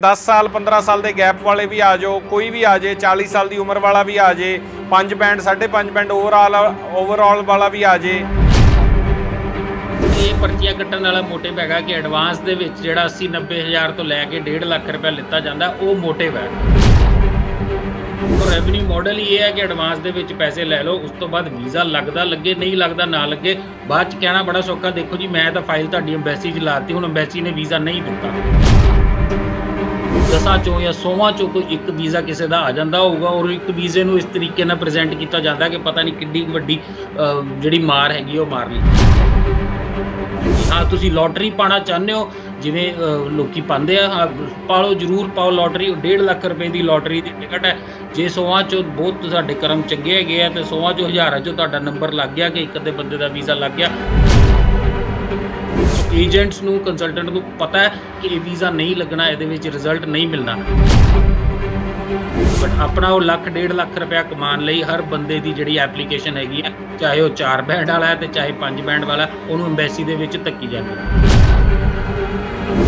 10 ਸਾਲ 15 ਸਾਲ ਦੇ ਗੈਪ ਵਾਲੇ ਵੀ ਆ ਜਾਓ, ਕੋਈ ਵੀ ਆ ਜੇ 40 ਸਾਲ ਦੀ ਉਮਰ ਵਾਲਾ ਵੀ ਆ ਜੇ 5 ਬੈਂਡ 5.5 ਬੈਂਡ ਓਵਰਆਲ ਓਵਰਆਲ ਵਾਲਾ ਵੀ ਆ ਜੇ। ਇਹ ਪਰਚੀਆਂ ਕੱਟਣ ਵਾਲਾ ਮੋਟਿਵ ਹੈਗਾ ਕਿ ਐਡਵਾਂਸ ਦੇ ਵਿੱਚ ਜਿਹੜਾ 80 90 ਹਜ਼ਾਰ ਤੋਂ ਲੈ ਕੇ 1.5 ਲੱਖ ਰੁਪਏ ਲਿੱਤਾ ਜਾਂਦਾ, ਉਹ ਮੋਟਿਵ ਹੈ। ਉਹ ਰੈਵਨਿਊ ਮਾਡਲ ਹੀ ਇਹ ਹੈ ਕਿ ਐਡਵਾਂਸ ਦੇ ਵਿੱਚ ਪੈਸੇ ਲੈ ਲਓ, ਉਸ ਤੋਂ ਬਾਅਦ ਵੀਜ਼ਾ ਲੱਗਦਾ ਲੱਗੇ, ਨਹੀਂ ਲੱਗਦਾ ਨਾ ਲੱਗੇ, ਬਾਅਦ ਚ ਕਹਿਣਾ ਬੜਾ ਸੌਖਾ, ਦੇਖੋ ਜੀ, ਮੈਂ ਤਾਂ ਫਾਈਲ ਤੁਹਾਡੀ ਐਮਬੈਸੀ 'ਚ ਲਾਤੀ, ਹੁਣ ਐਮਬੈਸੀ ਨੇ ਵੀਜ਼ਾ ਨਹੀਂ ਦਿੱਤਾ। ਦਸਾਂ ਚੋਂ ਜਾਂ ਸੋਵਾਂ ਚੋਂ ਕੋਈ ਇੱਕ ਵੀਜ਼ਾ ਕਿਸੇ ਦਾ ਆ ਜਾਂਦਾ ਹੋਊਗਾ ਔਰ ਇੱਕ ਵੀਜ਼ੇ ਨੂੰ ਇਸ ਤਰੀਕੇ ਨਾਲ ਪ੍ਰੈਜ਼ੈਂਟ ਕੀਤਾ ਜਾਂਦਾ ਕਿ ਪਤਾ ਨਹੀਂ ਕਿੱਡੀ ਵੱਡੀ ਜਿਹੜੀ ਮਾਰ ਹੈਗੀ ਉਹ ਮਾਰ ਲਈ। ਹਾਂ ਤੁਸੀਂ ਲੋਟਰੀ ਪਾਣਾ ਚਾਹੁੰਦੇ ਹੋ ਜਿਵੇਂ ਅਹ, ਲੋਕੀ ਪਾਉਂਦੇ ਆ ਹਾਂ, ਪਾਲੋ ਜਰੂਰ ਪਾਓ ਲੋਟਰੀ 1.5 ਲੱਖ ਰੁਪਏ ਦੀ ਲੋਟਰੀ ਦੀ ਟਿਕਟ ਹੈ। ਜੇ ਸੋਵਾਂ ਚੋਂ ਬਹੁਤ ਤੁਹਾਡੇ ਕਰਮ ਚੰਗੇ ਹੈਗੇ ਆ ਤੇ ਸੋਵਾਂ ਚੋਂ ਹਜ਼ਾਰਾਂ ਚੋਂ ਤੁਹਾਡਾ ਨੰਬਰ ਲੱਗ ਗਿਆ ਕਿ ਇੱਕ ਅੱਧੇ ਬੰਦੇ ਦਾ ਵੀਜ਼ਾ ਲੱਗ ਗਿਆ। ਏਜੰਟਸ ਨੂੰ ਕੰਸਲਟੈਂਟ ਨੂੰ ਪਤਾ ਹੈ ਕਿ ਇਹ ਵੀਜ਼ਾ ਨਹੀਂ ਲੱਗਣਾ, ਇਹਦੇ ਵਿੱਚ ਰਿਜ਼ਲਟ ਨਹੀਂ ਮਿਲਣਾ। ਬਟ ਆਪਣਾ ਉਹ ਲੱਖ, ਡੇਢ ਲੱਖ ਰੁਪਇਆ ਕਮਾਉਣ ਲਈ ਹਰ ਬੰਦੇ ਦੀ ਜਿਹੜੀ ਐਪਲੀਕੇਸ਼ਨ ਹੈਗੀ ਹੈ, ਚਾਹੇ ਉਹ 4 ਬੈਂਡ ਵਾਲਾ ਹੈ ਤੇ ਚਾਹੇ 5 ਬੈਂਡ ਵਾਲਾ ਉਹਨੂੰ ਐਮਬੈਸੀ ਦੇ ਵਿੱਚ ਧੱਕੀ ਜਾਂਦੀ ਹੈ।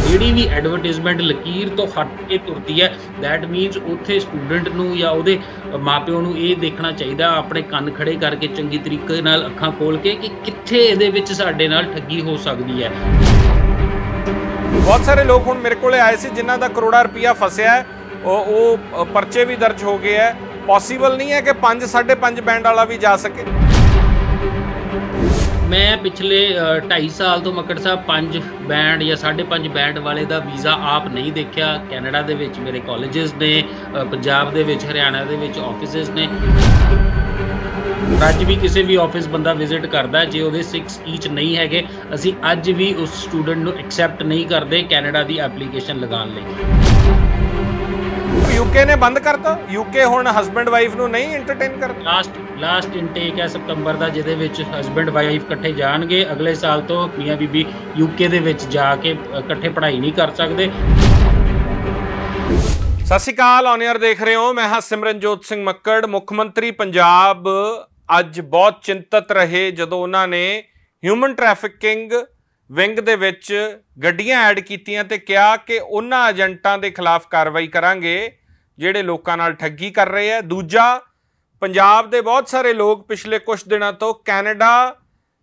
ਜਿਹੜੀ ਵੀ ਐਡਵਰਟਾਈਜ਼ਮੈਂਟ ਲਕੀਰ ਤੋਂ ਹਟ ਕੇ ਤੁਰਦੀ ਹੈ ਥੈਟ ਮੀਨਸ ਉੱਥੇ ਸਟੂਡੈਂਟ ਨੂੰ ਜਾਂ ਉਹਦੇ ਮਾਪਿਓ ਨੂੰ ਇਹ ਦੇਖਣਾ ਚਾਹੀਦਾ, ਆਪਣੇ ਕੰਨ ਖੜੇ ਕਰਕੇ ਚੰਗੀ ਤਰੀਕੇ ਨਾਲ ਅੱਖਾਂ ਖੋਲ ਕੇ ਕਿ ਕਿੱਥੇ ਇਹਦੇ ਵਿੱਚ ਸਾਡੇ ਨਾਲ ਠੱਗੀ ਹੋ ਸਕਦੀ ਹੈ। ਬਹੁਤ ਸਾਰੇ ਲੋਕ ਹੁਣ ਮੇਰੇ ਕੋਲੇ ਆਏ ਸੀ ਜਿਨ੍ਹਾਂ ਦਾ ਕਰੋੜਾ ਰੁਪਇਆ ਫਸਿਆ ਹੈ। ਉਹ ਉਹ ਪਰਚੇ ਵੀ ਦਰਜ ਹੋ ਗਏ ਹੈ। ਪੋਸੀਬਲ ਨਹੀਂ ਹੈ ਕਿ 5 5.5 ਬੈਂਡ ਵਾਲਾ ਵੀ ਜਾ ਸਕੇ। ਮੈਂ ਪਿਛਲੇ 2.5 ਸਾਲ ਤੋਂ ਮੱਕੜ ਸਾਹਿਬ 5 ਬੈਂਡ ਜਾਂ 5.5 ਬੈਂਡ ਵਾਲੇ ਦਾ ਵੀਜ਼ਾ ਆਪ ਨਹੀਂ ਦੇਖਿਆ। ਕੈਨੇਡਾ ਦੇ ਵਿੱਚ ਮੇਰੇ ਕਾਲਜਸ ਨੇ ਪੰਜਾਬ ਦੇ ਵਿੱਚ, ਹਰਿਆਣਾ ਦੇ ਵਿੱਚ ਆਫਿਸਿਸ ਨੇ। ਅੱਜ ਵੀ ਕਿਸੇ ਵੀ ਆਫਿਸ ਬੰਦਾ ਵਿਜ਼ਿਟ ਕਰਦਾ, ਜੇ ਉਹਦੇ 6 ਈਚ ਨਹੀਂ ਹੈਗੇ, ਅਸੀਂ ਅੱਜ ਵੀ ਉਸ ਸਟੂਡੈਂਟ ਨੂੰ ਐਕਸੈਪਟ ਨਹੀਂ ਕਰਦੇ ਕੈਨੇਡਾ ਦੀ ਐਪਲੀਕੇਸ਼ਨ ਲਗਾਉਣ ਲਈ। ਯੂਕੇ ਨੇ ਬੰਦ ਕਰਤਾ? ਯੂਕੇ ਹੁਣ ਹਸਬੰਡ ਵਾਈਫ ਨੂੰ ਨਹੀਂ ਐਂਟਰਟੇਨ ਕਰਦਾ? ਲਾਸਟ ਲਾਸਟ ਇਨਟੇਕ ਹੈ ਸਤੰਬਰ ਦਾ ਜਿਹਦੇ ਵਿੱਚ ਹਸਬੰਡ ਵਾਈਫ ਇਕੱਠੇ ਜਾਣਗੇ। ਅਗਲੇ ਸਾਲ ਤੋਂ ਮੀਆਂ ਬੀਬੀ ਯੂਕੇ ਦੇ ਵਿੱਚ ਜਾ ਕੇ ਇਕੱਠੇ ਪੜ੍ਹਾਈ ਨਹੀਂ ਕਰ ਸਕਦੇ। ਸਤਿ ਸ਼੍ਰੀ ਅਕਾਲ ਔਨ 에ਅਰ ਦੇਖ ਰਹੇ ਹੋ। ਮੈਂ ਹਾਂ ਸਿਮਰਨਜੋਤ ਸਿੰਘ ਮੱਕੜ। ਮੁੱਖ ਮੰਤਰੀ ਪੰਜਾਬ ਅੱਜ ਬਹੁਤ ਚਿੰਤਤ ਰਹੇ ਜਦੋਂ ਉਹਨਾਂ ਨੇ ਹਿਊਮਨ ਟ੍ਰੈਫਿਕਿੰਗ ਵਿੰਗ ਦੇ ਵਿੱਚ ਗੱਡੀਆਂ ਐਡ ਕੀਤੀਆਂ ਤੇ ਕਿਹਾ ਕਿ ਉਹਨਾਂ ਏਜੰਟਾਂ ਦੇ ਖਿਲਾਫ ਕਾਰਵਾਈ ਕਰਾਂਗੇ। ਜਿਹੜੇ ਲੋਕਾਂ ਨਾਲ ਠੱਗੀ ਕਰ ਰਹੇ ਹੈ ਦੂਜਾ, ਪੰਜਾਬ ਦੇ ਬਹੁਤ ਸਾਰੇ ਲੋਕ ਪਿਛਲੇ ਕੁਝ ਦਿਨਾਂ ਤੋਂ ਕੈਨੇਡਾ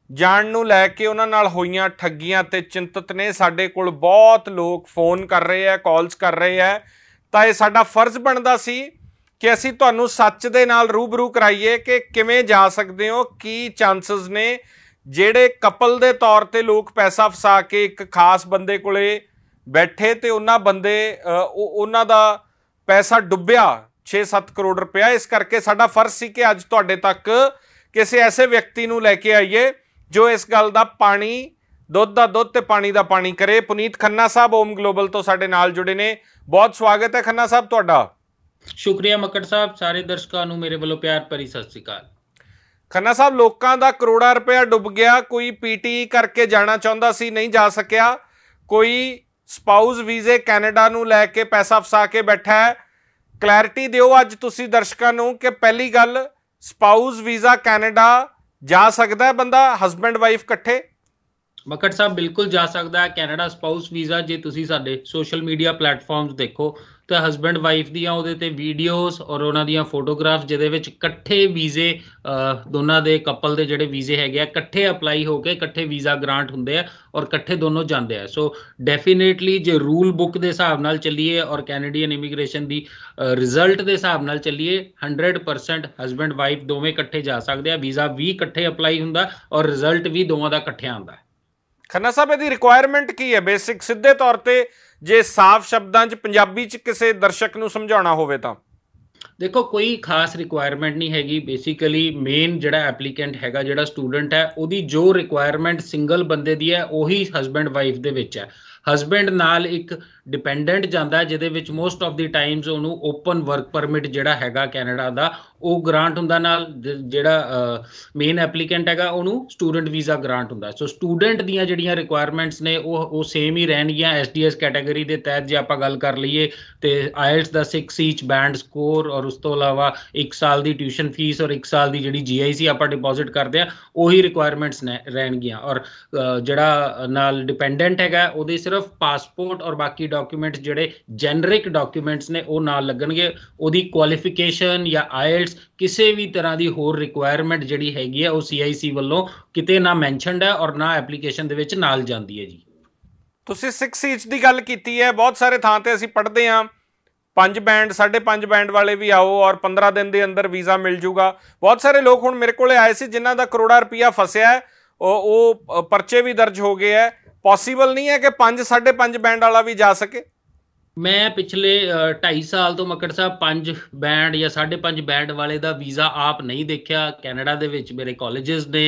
ਜਾਣ ਨੂੰ ਲੈ ਕੇ ਉਹਨਾਂ ਨਾਲ ਹੋਈਆਂ ਠੱਗੀਆਂ ਤੇ ਚਿੰਤਤ ਨੇ। ਸਾਡੇ ਕੋਲ ਬਹੁਤ ਲੋਕ ਫੋਨ ਕਰ ਰਹੇ ਹੈ ਕਾਲਸ ਕਰ ਰਹੇ ਹੈ ਤਾਂ ਇਹ ਸਾਡਾ ਫਰਜ਼ ਬਣਦਾ ਸੀ ਕਿ ਅਸੀਂ ਤੁਹਾਨੂੰ ਸੱਚ ਦੇ ਨਾਲ ਰੂਬਰੂ ਕਰਾਈਏ ਕਿ ਕਿਵੇਂ ਜਾ ਸਕਦੇ ਹੋ, ਕੀ ਚਾਂਸਸ ਨੇ। ਜਿਹੜੇ ਕਪਲ ਦੇ ਤੌਰ ਤੇ ਲੋਕ ਪੈਸਾ ਫਸਾ ਕੇ ਇੱਕ ਖਾਸ ਬੰਦੇ ਕੋਲੇ ਬੈਠੇ ਤੇ ਉਹਨਾਂ ਬੰਦੇ ਉਹ- ਉਹਨਾਂ ਦਾ ਪੈਸਾ ਡੁੱਬਿਆ 6-7 ਕਰੋੜ ਰੁਪਇਆ ਇਸ ਕਰਕੇ ਸਾਡਾ ਫਰਜ਼ ਸੀ ਕਿ ਅੱਜ ਤੁਹਾਡੇ ਤੱਕ ਕਿਸੇ ਐਸੇ ਵਿਅਕਤੀ ਨੂੰ ਲੈ ਕੇ ਆਈਏ ਜੋ ਇਸ ਗੱਲ ਦਾ ਪਾਣੀ ਦੁੱਧ ਦਾ ਦੁੱਧ ਤੇ ਪਾਣੀ ਦਾ ਪਾਣੀ ਕਰੇ। ਪੁਨੀਤ ਖੰਨਾ ਸਾਹਿਬ ਓਮ ਗਲੋਬਲ ਤੋਂ ਸਾਡੇ ਨਾਲ ਜੁੜੇ ਨੇ। ਬਹੁਤ ਸਵਾਗਤ ਹੈ ਖੰਨਾ ਸਾਹਿਬ ਤੁਹਾਡਾ। ਸ਼ੁਕਰੀਆ ਮੱਕੜ ਸਾਹਿਬ ਸਾਰੇ ਦਰਸ਼ਕਾਂ ਨੂੰ ਮੇਰੇ ਵੱਲੋਂ ਪਿਆਰ ਭਰੀ ਸਤਿ ਸ੍ਰੀ ਅਕਾਲ। ਖੰਨਾ ਸਾਹਿਬ ਲੋਕਾਂ ਦਾ ਕਰੋੜਾ ਰੁਪਇਆ ਡੁੱਬ ਗਿਆ। ਕੋਈ ਪੀਟੀ ਕਰਕੇ ਜਾਣਾ ਚਾਹੁੰਦਾ ਸੀ ਨਹੀਂ ਜਾ ਸਕਿਆ। ਕੋਈ ਸਪਾਊਸ ਵੀਜ਼ੇ ਕੈਨੇਡਾ ਨੂੰ ਲੈ ਕੇ ਪੈਸਾ ਫਸਾ ਕੇ ਬੈਠਾ ਹੈ। ਕਲੈਰਿਟੀ ਦਿਓ ਅੱਜ ਤੁਸੀਂ ਦਰਸ਼ਕਾਂ ਨੂੰ ਕਿ ਪਹਿਲੀ ਗੱਲ ਸਪਾਊਸ ਵੀਜ਼ਾ ਕੈਨੇਡਾ ਜਾ ਸਕਦਾ ਹੈ ਬੰਦਾ ਹਸਬੰਡ ਵਾਈਫ ਇਕੱਠੇ? ਮੱਕੜ ਸਾਹਿਬ, ਬਿਲਕੁਲ ਜਾ ਸਕਦਾ ਹੈ ਕੈਨੇਡਾ ਸਪਾਊਸ ਵੀਜ਼ਾ ਜੇ ਤੁਸੀਂ ਸਾਡੇ ਸੋਸ਼ਲ ਮੀਡੀਆ ਪਲੇਟਫਾਰਮਸ ਦੇਖੋ। ਤਾਂ ਹਸਬੰਡ ਵਾਈਫ ਦੀਆਂ ਉਹਦੇ ਤੇ ਵੀਡੀਓਜ਼ ਔਰ ਉਹਨਾਂ ਦੀਆਂ ਫੋਟੋਗ੍ਰਾਫ ਜਿਹਦੇ ਵਿੱਚ ਇਕੱਠੇ ਵੀਜ਼ੇ ਦੋਨਾਂ ਦੇ ਕਪਲ ਦੇ ਜਿਹੜੇ ਵੀਜ਼ੇ ਹੈਗੇ ਆ, ਇਕੱਠੇ ਅਪਲਾਈ ਹੋ ਕੇ ਇਕੱਠੇ ਵੀਜ਼ਾ ਗ੍ਰਾਂਟ ਹੁੰਦੇ ਆ ਔਰ ਇਕੱਠੇ ਦੋਨੋਂ ਜਾਂਦੇ ਆ। ਸੋ ਡੈਫੀਨੇਟਲੀ ਜੇ ਰੂਲ ਬੁੱਕ ਦੇ ਹਿਸਾਬ ਨਾਲ ਚੱਲੀਏ ਔਰ ਕੈਨੇਡੀਅਨ ਇਮੀਗ੍ਰੇਸ਼ਨ ਦੀ ਰਿਜ਼ਲਟ ਦੇ ਹਿਸਾਬ ਨਾਲ ਚੱਲੀਏ 100% ਹਸਬੰਡ ਵਾਈਫ ਦੋਵੇਂ ਇਕੱਠੇ ਜਾ ਸਕਦੇ ਆ, ਵੀਜ਼ਾ ਵੀ ਇਕੱਠੇ ਅਪਲਾਈ ਹੁੰਦਾ ਔਰ ਰਿਜ਼ਲਟ ਵੀ ਦੋਵਾਂ ਦਾ ਇਕੱਠਿਆਂ ਆਉਂਦਾ ਖੰਨਾ ਸਾਹਿਬ, ਇਹਦੀ ਰਿਕੁਆਇਰਮੈਂਟ ਕੀ ਹੈ? ਬੇਸਿਕ ਸਿੱਧੇ ਤੌਰ ਤੇ ਜੇ ਸਾਫ਼ ਸ਼ਬਦਾਂ 'ਚ ਪੰਜਾਬੀ 'ਚ ਕਿਸੇ ਦਰਸ਼ਕ ਨੂੰ ਸਮਝਾਉਣਾ ਹੋਵੇ ਤਾਂ? ਦੇਖੋ, ਕੋਈ ਖਾਸ ਰਿਕੁਆਇਰਮੈਂਟ ਨਹੀਂ ਹੈਗੀ। ਬੇਸਿਕਲੀ ਮੇਨ ਜਿਹੜਾ ਐਪਲੀਕੈਂਟ ਹੈਗਾ, ਜਿਹੜਾ ਸਟੂਡੈਂਟ ਹੈ, ਉਹਦੀ ਜੋ ਰਿਕੁਆਇਰਮੈਂਟ ਸਿੰਗਲ ਬੰਦੇ ਦੀ ਹੈ, ਉਹੀ ਹਸਬੈਂਡ ਵਾਈਫ ਦੇ ਵਿੱਚ ਹੈ। ਹਸਬੈਂਡ ਨਾਲ ਇੱਕ ਡਿਪੈਂਡੈਂਟ ਜਾਂਦਾ ਜਿਹਦੇ ਵਿੱਚ ਮੋਸਟ ਆਫ ਦੀ ਟਾਈਮਸ ਉਹਨੂੰ ਓਪਨ ਵਰਕ ਪਰਮਿਟ ਜਿਹੜਾ ਹੈਗਾ ਕੈਨੇਡਾ ਦਾ, ਉਹ ਗ੍ਰਾਂਟ ਹੁੰਦਾ ਨਾਲ ਜਿਹੜਾ ਮੇਨ ਐਪਲੀਕੈਂਟ ਹੈਗਾ, ਉਹਨੂੰ ਸਟੂਡੈਂਟ ਵੀਜ਼ਾ ਗ੍ਰਾਂਟ ਹੁੰਦਾ ਸੋ ਸਟੂਡੈਂਟ ਦੀਆਂ ਜਿਹੜੀਆਂ ਰਿਕੁਆਇਰਮੈਂਟਸ ਨੇ, ਉਹ ਉਹ ਸੇਮ ਹੀ ਰਹਿਣਗੀਆਂ ਐਸਡੀਐਸ ਕੈਟਾਗਰੀ ਦੇ ਤਹਿਤ, ਜੇ ਆਪਾਂ ਗੱਲ ਕਰ ਲਈਏ, ਤੇ ਆਇਲਟਸ ਦਾ 6 ਈਚ ਬੈਂਡ ਸਕੋਰ ਔਰ ਉਸ ਤੋਂ ਇਲਾਵਾ 1 ਸਾਲ ਦੀ ਟਿਊਸ਼ਨ ਫੀਸ ਔਰ 1 ਸਾਲ ਦੀ ਜਿਹੜੀ ਜੀਆਈਸੀ ਆਪਾਂ ਡਿਪੋਜ਼ਿਟ ਕਰਦੇ ਆ ਉਹੀ ਰਿਕੁਆਇਰਮੈਂਟਸ ਰਹਿਣਗੀਆਂ। ਔਰ ਜਿਹੜਾ ਨਾਲ ਡਿਪੈਂਡੈਂਟ ਹੈਗਾ, ਉਹਦੇ ਸਿਰਫ ਪਾਸਪੋਰਟ ਔਰ ਬਾਕੀ ਡਾਕੂਮੈਂਟਸ ਜਿਹੜੇ ਜੈਨਰਿਕ ਡਾਕੂਮੈਂਟਸ ਨੇ, ਉਹ ਨਾਲ ਲੱਗਣਗੇ। ਉਹਦੀ ਕੁਆਲੀਫਿਕੇਸ਼ਨ ਜਾਂ ਆਇਲਟਸ ਕਿਸੇ ਵੀ ਤਰ੍ਹਾਂ ਦੀ ਹੋਰ ਰਿਕੁਆਇਰਮੈਂਟ ਜਿਹੜੀ ਹੈਗੀ ਹੈ ਉਹ CIC ਵੱਲੋਂ ਕਿਤੇ ਨਾ ਮੈਂਸ਼ਨਡ ਹੈ ਔਰ ਨਾ ਐਪਲੀਕੇਸ਼ਨ ਦੇ ਵਿੱਚ ਨਾਲ ਜਾਂਦੀ ਹੈ ਜੀ। ਤੁਸੀਂ 6 ਇੰਚ ਦੀ ਗੱਲ ਕੀਤੀ ਹੈ, ਬਹੁਤ ਸਾਰੇ ਥਾਂ ਤੇ ਅਸੀਂ ਪੜ੍ਹਦੇ ਹਾਂ। ਪੰਜ ਬੈਂਡ 5.5 ਬੈਂਡ ਵਾਲੇ ਵੀ ਆਓ ਔਰ 15 ਦਿਨ ਦੇ ਅੰਦਰ ਵੀਜ਼ਾ ਮਿਲ ਜੂਗਾ। ਬਹੁਤ ਸਾਰੇ ਲੋਕ ਹੁਣ ਮੇਰੇ ਕੋਲੇ ਆਏ ਸੀ, ਜਿਨ੍ਹਾਂ ਦਾ ਕਰੋੜਾ ਰੁਪਇਆ ਫਸਿਆ ਹੈ। ਉਹ ਉਹ ਪਰਚੇ ਵੀ ਦਰਜ ਹੋ ਗਏ ਹੈ। ਪੋਸੀਬਲ ਨਹੀਂ ਹੈ ਕਿ 5 5.5 ਬੈਂਡ ਵਾਲਾ ਵੀ ਜਾ ਸਕੇ। ਮੈਂ ਪਿਛਲੇ 2.5 ਸਾਲ ਤੋਂ ਮੱਕੜ ਸਾਹਿਬ 5 ਬੈਂਡ ਜਾਂ 5.5 ਬੈਂਡ ਵਾਲੇ ਦਾ ਵੀਜ਼ਾ ਆਪ ਨਹੀਂ ਦੇਖਿਆ। ਕੈਨੇਡਾ ਦੇ ਵਿੱਚ ਮੇਰੇ ਕਾਲਜਸ ਨੇ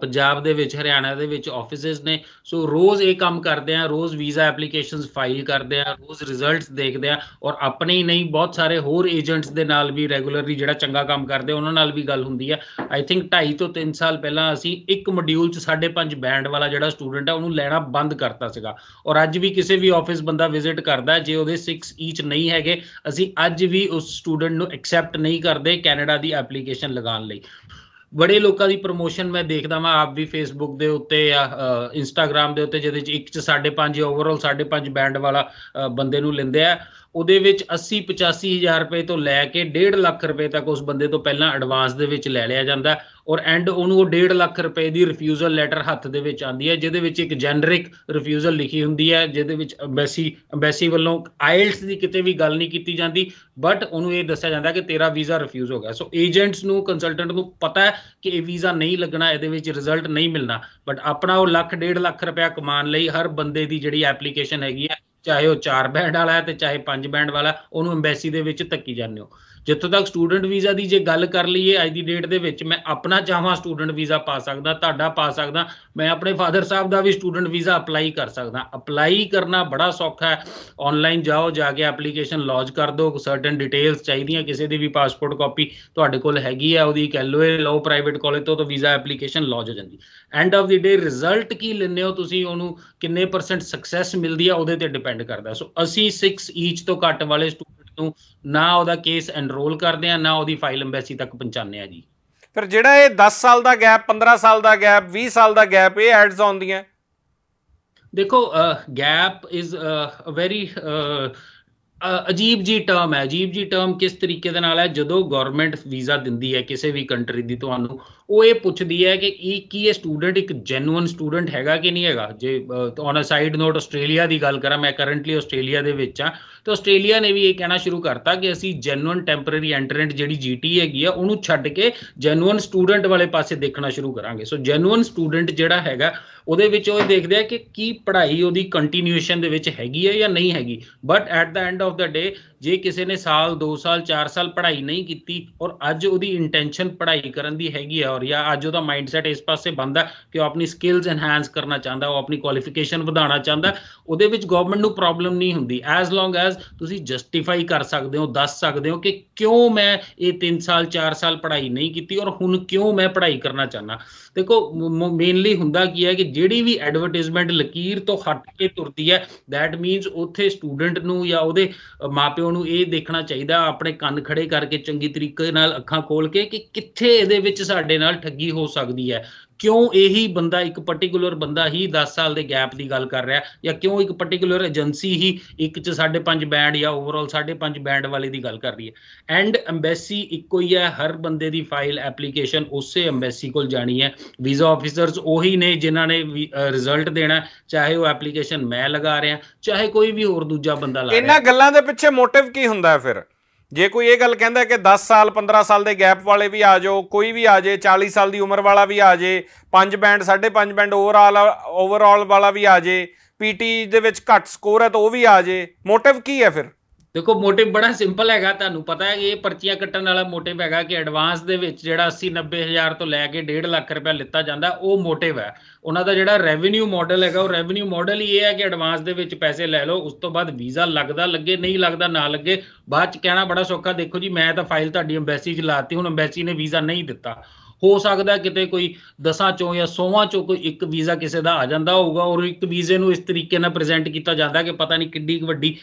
ਪੰਜਾਬ ਦੇ ਵਿੱਚ, ਹਰਿਆਣਾ ਦੇ ਵਿੱਚ ਆਫਿਸਿਸ ਨੇ। ਸੋ ਰੋਜ਼ ਇਹ ਕੰਮ ਕਰਦੇ ਆ ਰੋਜ਼ ਵੀਜ਼ਾ ਐਪਲੀਕੇਸ਼ਨਸ ਫਾਈਲ ਕਰਦੇ ਆ ਰੋਜ਼ ਰਿਜ਼ਲਟਸ ਦੇਖਦੇ ਆ ਔਰ ਆਪਣੇ ਹੀ ਨਹੀਂ, ਬਹੁਤ ਸਾਰੇ ਹੋਰ ਏਜੰਟਸ ਦੇ ਨਾਲ ਵੀ ਰੈਗੂਲਰਲੀ ਜਿਹੜਾ ਚੰਗਾ ਕੰਮ ਕਰਦੇ, ਉਹਨਾਂ ਨਾਲ ਵੀ ਗੱਲ ਹੁੰਦੀ ਆ ਆਈ ਥਿੰਕ 2.5 ਤੋਂ 3 ਸਾਲ ਪਹਿਲਾਂ ਅਸੀਂ ਇੱਕ ਮੋਡਿਊਲ ਚ 5.5 ਬੈਂਡ ਵਾਲਾ ਜਿਹੜਾ ਸਟੂਡੈਂਟ ਆ, ਉਹਨੂੰ ਲੈਣਾ ਬੰਦ ਕਰਤਾ ਸੀਗਾ। ਔਰ ਅੱਜ ਵੀ ਕਿਸੇ ਵੀ ਆਫਿਸ ਬੰਦਾ ਵਿਜ਼ਿਟ ਕਰਦਾ ਜੇ ਉਹਦੇ 6 ਈਚ ਨਹੀਂ ਹੈਗੇ, ਅਸੀਂ ਅੱਜ ਵੀ ਉਸ ਸਟੂਡੈਂਟ ਨੂੰ ਐਕਸੈਪਟ ਨਹੀਂ ਕਰਦੇ ਕੈਨੇਡਾ ਦੀ ਐਪਲੀਕੇਸ਼ਨ ਲਗਾਉਣ ਲਈ। ਬੜੇ ਲੋਕਾਂ ਦੀ ਪ੍ਰੋਮੋਸ਼ਨ ਮੈਂ ਦੇਖਦਾ ਮੈਂ ਆਪ ਵੀ ਫੇਸਬੁੱਕ ਦੇ ਉੱਤੇ ਜਾਂ ਇੰਸਟਾਗ੍ਰam ਦੇ ਉੱਤੇ, ਜਿਹਦੇ ਚ ਇੱਕ ਚ 5.5 ਓਵਰਆਲ 5.5 ਬੈਂਡ ਵਾਲਾ ਬੰਦੇ ਨੂੰ ਲੈਂਦੇ ਆ। ਉਹਦੇ ਵਿੱਚ 80 85000 ਰੁਪਏ ਤੋਂ ਲੈ ਕੇ 1.5 ਲੱਖ ਰੁਪਏ ਤੱਕ ਉਸ ਬੰਦੇ ਤੋਂ ਪਹਿਲਾਂ ਐਡਵਾਂਸ ਦੇ ਵਿੱਚ ਲੈ ਲਿਆ ਜਾਂਦਾ ਔਰ ਐਂਡ ਉਹਨੂੰ ਉਹ 1.5 ਲੱਖ ਰੁਪਏ ਦੀ ਰਿਫਿਊਜ਼ਲ ਲੈਟਰ ਹੱਥ ਦੇ ਵਿੱਚ ਆਂਦੀ ਹੈ, ਜਿਹਦੇ ਵਿੱਚ ਇੱਕ ਜੈਨਰਿਕ ਰਿਫਿਊਜ਼ਲ ਲਿਖੀ ਹੁੰਦੀ ਹੈ, ਜਿਹਦੇ ਵਿੱਚ ਐਮਬੈਸੀ ਐਮਬੈਸੀ ਵੱਲੋਂ ਆਇਲਟਸ ਦੀ ਕਿਤੇ ਵੀ ਗੱਲ ਨਹੀਂ ਕੀਤੀ ਜਾਂਦੀ ਬਟ ਉਹਨੂੰ ਇਹ ਦੱਸਿਆ ਜਾਂਦਾ ਕਿ ਤੇਰਾ ਵੀਜ਼ਾ ਰਿਫਿਊਜ਼ ਹੋ ਗਿਆ। ਸੋ ਏਜੰਟਸ ਨੂੰ ਕੰਸਲਟੈਂਟ ਨੂੰ ਪਤਾ ਹੈ ਕਿ ਇਹ ਵੀਜ਼ਾ ਨਹੀਂ ਲੱਗਣਾ, ਇਹਦੇ ਵਿੱਚ ਰਿਜ਼ਲਟ ਨਹੀਂ ਮਿਲਣਾ ਬਟ ਆਪਣਾ ਉਹ ਲੱਖ 1.5 ਲੱਖ ਰੁਪਏ ਕਮਾਉਣ ਲਈ ਹਰ ਬੰਦੇ ਦੀ ਜਿਹੜੀ ਐਪਲੀਕੇਸ਼ਨ ਹੈਗੀ ਹੈ ਚਾਹੇ ਉਹ ਚਾਰ ਬੈਂਡ ਵਾਲਾ ਹੈ ਤੇ ਚਾਹੇ ਪੰਜ ਬੈਂਡ ਵਾਲਾ ਉਹਨੂੰ ਐਮਬੈਸੀ ਦੇ ਵਿੱਚ ਧੱਕੀ ਜਾਂਦੇ ਹੋ। ਜਿੱਥੋਂ ਤੱਕ ਸਟੂਡੈਂਟ ਵੀਜ਼ਾ ਦੀ ਜੇ ਗੱਲ ਕਰ ਲਈਏ ਅੱਜ ਦੀ ਡੇਟ ਦੇ ਵਿੱਚ, ਮੈਂ ਆਪਣਾ ਚਾਹਾਂ ਸਟੂਡੈਂਟ ਵੀਜ਼ਾ ਪਾ ਸਕਦਾ, ਤੁਹਾਡਾ ਪਾ ਸਕਦਾ, ਮੈਂ ਆਪਣੇ ਫਾਦਰ ਸਾਹਿਬ ਦਾ ਵੀ ਸਟੂਡੈਂਟ ਵੀਜ਼ਾ ਅਪਲਾਈ ਕਰ ਸਕਦਾ। ਅਪਲਾਈ ਕਰਨਾ ਬੜਾ ਸੌਖਾ ਹੈ। ਆਨਲਾਈਨ ਜਾਓ, ਜਾ ਕੇ ਐਪਲੀਕੇਸ਼ਨ ਲੌਂਚ ਕਰ ਦਿਓ ਸਰਟਨ ਡਿਟੇਲਸ ਚਾਹੀਦੀਆਂ, ਕਿਸੇ ਦੀ ਵੀ ਪਾਸਪੋਰਟ ਕਾਪੀ ਤੁਹਾਡੇ ਕੋਲ ਹੈਗੀ ਆ, ਉਹਦੀ ਕੈਲੋਏ ਲਓ ਪ੍ਰਾਈਵੇਟ ਕਾਲਜ ਤੋਂ, ਤਾਂ ਵੀਜ਼ਾ ਐਪਲੀਕੇਸ਼ਨ ਲੌਂਚ ਹੋ ਜਾਂਦੀ। End of the day result ਕੀ ਲੈਣੇ ਹੋ ਤੁਸੀਂ, ਉਹਨੂੰ ਕਿੰਨੇ ਪਰਸੈਂਟ ਸਕਸੈਸ ਮਿਲਦੀ ਆ, ਉਹਦੇ ਤੇ ਡਿਪੈਂਡ ਕਰਦਾ। ਸੋ ਅਸੀਂ 6 ਈਚ ਤੋਂ ਘੱਟ ਵਾਲੇ ਸਟੂਡੈਂਟ ਨੂੰ ਨਾ ਉਹਦਾ ਕੇਸ ਐਨਰੋਲ ਕਰਦੇ ਆ ਨਾ ਉਹਦੀ ਫਾਈਲ ਐਮਬੈਸੀ ਤੱਕ ਪਹੁੰਚਾਉਂਦੇ ਆ ਜੀ। ਫਿਰ ਜਿਹੜਾ ਇਹ 10 ਸਾਲ ਦਾ ਗੈਪ 15 ਸਾਲ ਦਾ ਗੈਪ 20 ਸਾਲ ਦਾ ਗੈਪ ਇਹ ਐਡਸ ਆਉਂਦੀਆਂ ਦੇਖੋ ਗੈਪ ਇਜ਼ ਅ ਵੈਰੀ ਅਜੀਬ ਜੀ ਟਰਮ ਹੈ। ਅਜੀਬ ਜੀ ਟਰਮ ਕਿਸ ਤਰੀਕੇ ਦੇ ਨਾਲ ਹੈ? ਜਦੋਂ ਗਵਰਨਮੈਂਟ ਵੀਜ਼ਾ ਦਿੰਦੀ ਹੈ ਕਿਸੇ ਵੀ ਕੰਟਰੀ ਦੀ ਤੁਹਾਨੂੰ ਉਹ ਇਹ ਪੁੱਛਦੀ ਹੈ ਕਿ ਇਹ ਕੀ ਇਹ ਸਟੂਡੈਂਟ ਇੱਕ ਜੈਨੂਇਨ ਸਟੂਡੈਂਟ ਹੈਗਾ ਕਿ ਨਹੀਂ ਹੈਗਾ? ਜੇ on a side note Australia ਦੀ ਗੱਲ ਕਰਾਂ, ਮੈਂ ਕਰੰਟਲੀ ਆਸਟ੍ਰੇਲੀਆ ਦੇ ਵਿੱਚ ਆ ਤਾਂ ਆਸਟ੍ਰੇਲੀਆ ਨੇ ਵੀ ਇਹ ਕਹਿਣਾ ਸ਼ੁਰੂ ਕਰਤਾ ਕਿ ਅਸੀਂ ਜੈਨੂਇਨ ਟੈਂਪਰੇਰੀ ਐਂਟਰੈਂਟ ਜਿਹੜੀ ਜੀਟੀ ਹੈਗੀ ਆ, ਉਹਨੂੰ ਛੱਡ ਕੇ ਜੈਨੂਇਨ ਸਟੂਡੈਂਟ ਵਾਲੇ ਪਾਸੇ ਦੇਖਣਾ ਸ਼ੁਰੂ ਕਰਾਂਗੇ। ਸੋ ਜੈਨੂਇਨ ਸਟੂਡੈਂਟ ਜਿਹੜਾ ਹੈਗਾ, ਉਹਦੇ ਵਿੱਚ ਉਹ ਦੇਖਦੇ ਆ ਕਿ ਕੀ ਪੜ੍ਹਾਈ ਉਹਦੀ ਕੰਟੀਨਿਊਏਸ਼ਨ ਦੇ ਵਿੱਚ ਹੈਗੀ ਹੈ ਜਾਂ ਨਹੀਂ ਹੈਗੀ। But at the end of the day ਜੇ ਕਿਸੇ ਨੇ ਸਾਲ 2 ਸਾਲ 4 ਸਾਲ ਪੜ੍ਹਾਈ ਨਹੀਂ ਕੀਤੀ ਔਰ ਅੱਜ ਉਹਦੀ ਇੰਟੈਂਸ਼ਨ ਪੜ੍ਹਾਈ ਕਰਨ ਦੀ ਹੈਗੀ ਹੈ ਔਰ ਜਾਂ ਅੱਜ ਉਹਦਾ ਮਾਈਂਡਸੈਟ ਇਸ ਪਾਸੇ ਬੰਦਾ ਕਿ ਉਹ ਆਪਣੀ ਸਕਿੱਲਸ ਐਨਹਾਂਸ ਕਰਨਾ ਚਾਹੁੰਦਾ, ਉਹ ਆਪਣੀ ਕੁਆਲੀਫਿਕੇਸ਼ਨ ਵਧਾਉਣਾ ਚਾਹੁੰਦਾ, ਉਹਦੇ ਵਿੱਚ ਗਵਰਨਮੈਂਟ ਨੂੰ ਪ੍ਰੋਬਲਮ ਨਹੀਂ ਹੁੰਦੀ। ਐਸ ਲੌਂਗ ਐਸ ਤੁਸੀਂ ਜਸਟੀਫਾਈ ਕਰ ਸਕਦੇ ਹੋ, ਦੱਸ ਸਕਦੇ ਹੋ ਕਿ ਕਿਉਂ ਮੈਂ ਇਹ 3 ਸਾਲ 4 ਸਾਲ ਪੜ੍ਹਾਈ ਨਹੀਂ ਕੀਤੀ ਔਰ ਹੁਣ ਕਿਉਂ ਮੈਂ ਪੜ੍ਹਾਈ ਕਰਨਾ ਚਾਹੁੰਦਾ? ਦੇਖੋ ਮੇਨਲੀ ਹੁੰਦਾ ਕੀ ਹੈ ਕਿ ਜਿਹੜੀ ਵੀ ਐਡਵਰਟਾਈਜ਼ਮੈਂਟ ਲਕੀਰ ਤੋਂ ਹਟ ਕੇ ਤੁਰਦੀ ਹੈ ਥੈਟ ਮੀਨਸ ਉੱਥੇ ਸਟੂਡੈਂਟ ਨੂੰ ਜਾਂ ਉਹਦੇ ਮਾਪਿਓ ਨੂੰ ਇਹ ਦੇਖਣਾ ਚਾਹੀਦਾ, ਆਪਣੇ ਕੰਨ ਖੜੇ ਕਰਕੇ ਚੰਗੀ ਤਰੀਕੇ ਨਾਲ ਅੱਖਾਂ ਖੋਲ ਕੇ ਕਿ ਕਿੱਥੇ ਇਹਦੇ ਵਿੱਚ ਸਾਡੇ ਨਾਲ ਠੱਗੀ ਹੋ ਸਕਦੀ ਹੈ। ਕਿਉਂ ਇਹੀ ਬੰਦਾ, ਇੱਕ ਪਾਰਟਿਕੂਲਰ ਬੰਦਾ ਹੀ 10 ਸਾਲ ਦੇ ਗੈਪ ਦੀ ਗੱਲ ਕਰ ਰਿਹਾ ਜਾਂ ਕਿਉਂ ਇੱਕ ਪਾਰਟਿਕੂਲਰ ਏਜੰਸੀ ਹੀ ਇੱਕ ਚ 5.5 ਬੈਂਡ ਜਾਂ ਓਵਰਆਲ 5.5 ਬੈਂਡ ਵਾਲੇ ਦੀ ਗੱਲ ਕਰ ਰਹੀ ਹੈ। ਐਂਡ ਐਮਬੈਸੀ ਇੱਕੋ ਹੀ ਹੈ, ਹਰ ਬੰਦੇ ਦੀ ਫਾਈਲ ਐਪਲੀਕੇਸ਼ਨ ਉਸੇ ਐਮਬੈਸੀ ਕੋਲ ਜਾਣੀ ਹੈ। ਵੀਜ਼ਾ ਆਫੀਸਰਸ ਉਹੀ ਨੇ ਜਿਨ੍ਹਾਂ ਨੇ ਰਿਜ਼ਲਟ ਦੇਣਾ ਚਾਹੇ ਉਹ ਐਪਲੀਕੇਸ਼ਨ ਮੈਂ ਲਗਾ ਰਿਹਾ, ਚਾਹੇ ਕੋਈ ਵੀ ਹੋਰ ਦੂਜਾ ਬੰਦਾ ਲਾ ਰਿਹਾ ਇਹਨਾਂ ਗੱਲਾਂ ਦੇ ਪਿੱਛੇ ਮੋਟਿਵ ਕੀ ਹੁੰਦਾ ਹੈ ਫਿਰ? ਜੇ ਕੋਈ ਇਹ ਗੱਲ ਕਹਿੰਦਾ ਕਿ 10 ਸਾਲ 15 ਸਾਲ ਦੇ ਗੈਪ ਵਾਲੇ ਵੀ ਆ ਜਾਓ, ਕੋਈ ਵੀ ਆ ਜੇ 40 ਸਾਲ ਦੀ ਉਮਰ ਵਾਲਾ ਵੀ ਆ ਜੇ 5 ਬੈਂਡ 5.5 ਬੈਂਡ ਓਵਰਆਲ ਓਵਰਆਲ ਵਾਲਾ ਵੀ ਆ ਜੇ ਪੀਟੀ ਦੇ ਵਿੱਚ ਘੱਟ ਸਕੋਰ ਹੈ ਤਾਂ ਉਹ ਵੀ ਆ ਜੇ ਮੋਟਿਵ ਕੀ ਹੈ ਫਿਰ? ਦੇਖੋ ਮੋਟਿਵ ਬੜਾ ਸਿੰਪਲ ਹੈਗਾ ਤੁਹਾਨੂੰ ਪਤਾ ਹੈ ਇਹ ਪਰਚੀਆਂ ਕੱਟਣ ਵਾਲਾ ਮੋਟਿਵ ਹੈਗਾ ਕਿ ਐਡਵਾਂਸ ਦੇ ਵਿੱਚ ਜਿਹੜਾ 80 90000 ਤੋਂ ਲੈ ਕੇ 1.5 ਲੱਖ ਰੁਪਏ ਲਿੱਤਾ ਜਾਂਦਾ, ਉਹ ਮੋਟਿਵ ਹੈ। ਉਹਨਾਂ ਦਾ ਜਿਹੜਾ ਰੈਵਨਿਊ ਮਾਡਲ ਹੈਗਾ, ਉਹ ਰੈਵਨਿਊ ਮਾਡਲ ਹੀ ਇਹ ਹੈ ਕਿ ਐਡਵਾਂਸ ਦੇ ਵਿੱਚ ਪੈਸੇ ਲੈ ਲਓ, ਉਸ ਤੋਂ ਬਾਅਦ ਵੀਜ਼ਾ ਲੱਗਦਾ, ਲੱਗੇ, ਨਹੀਂ ਲੱਗਦਾ, ਨਾ ਲੱਗੇ। ਬਾਅਦ ਚ ਕਹਿਣਾ ਬੜਾ ਸੌਖਾ, ਦੇਖੋ ਜੀ, ਮੈਂ ਤਾਂ ਫਾਈਲ ਤੁਹਾਡੀ ਐਮਬੈਸੀ 'ਚ ਲਾਤੀ, ਹੁਣ ਐਮਬੈਸੀ ਨੇ ਵੀਜ਼ਾ ਨਹੀਂ ਦਿੱਤਾ। ਹੋ ਸਕਦਾ ਕਿਤੇ ਕੋਈ 10 ਚੋਂ ਜਾਂ 100 ਚੋਂ ਕੋਈ ਇੱਕ ਵੀਜ਼ਾ ਕਿਸੇ ਦਾ ਆ ਜਾਂਦਾ ਹੋਊਗਾ ਔਰ ਇੱਕ ਵੀਜ਼ੇ ਨੂੰ ਇਸ ਤਰੀਕੇ ਨਾਲ ਪ੍ਰੈਜ਼ੈਂਟ ਕੀਤਾ ਜਾਂਦਾ ਕਿ ਪਤਾ ਨਹੀਂ ਕਿੱਡੀ ਵੱਡੀ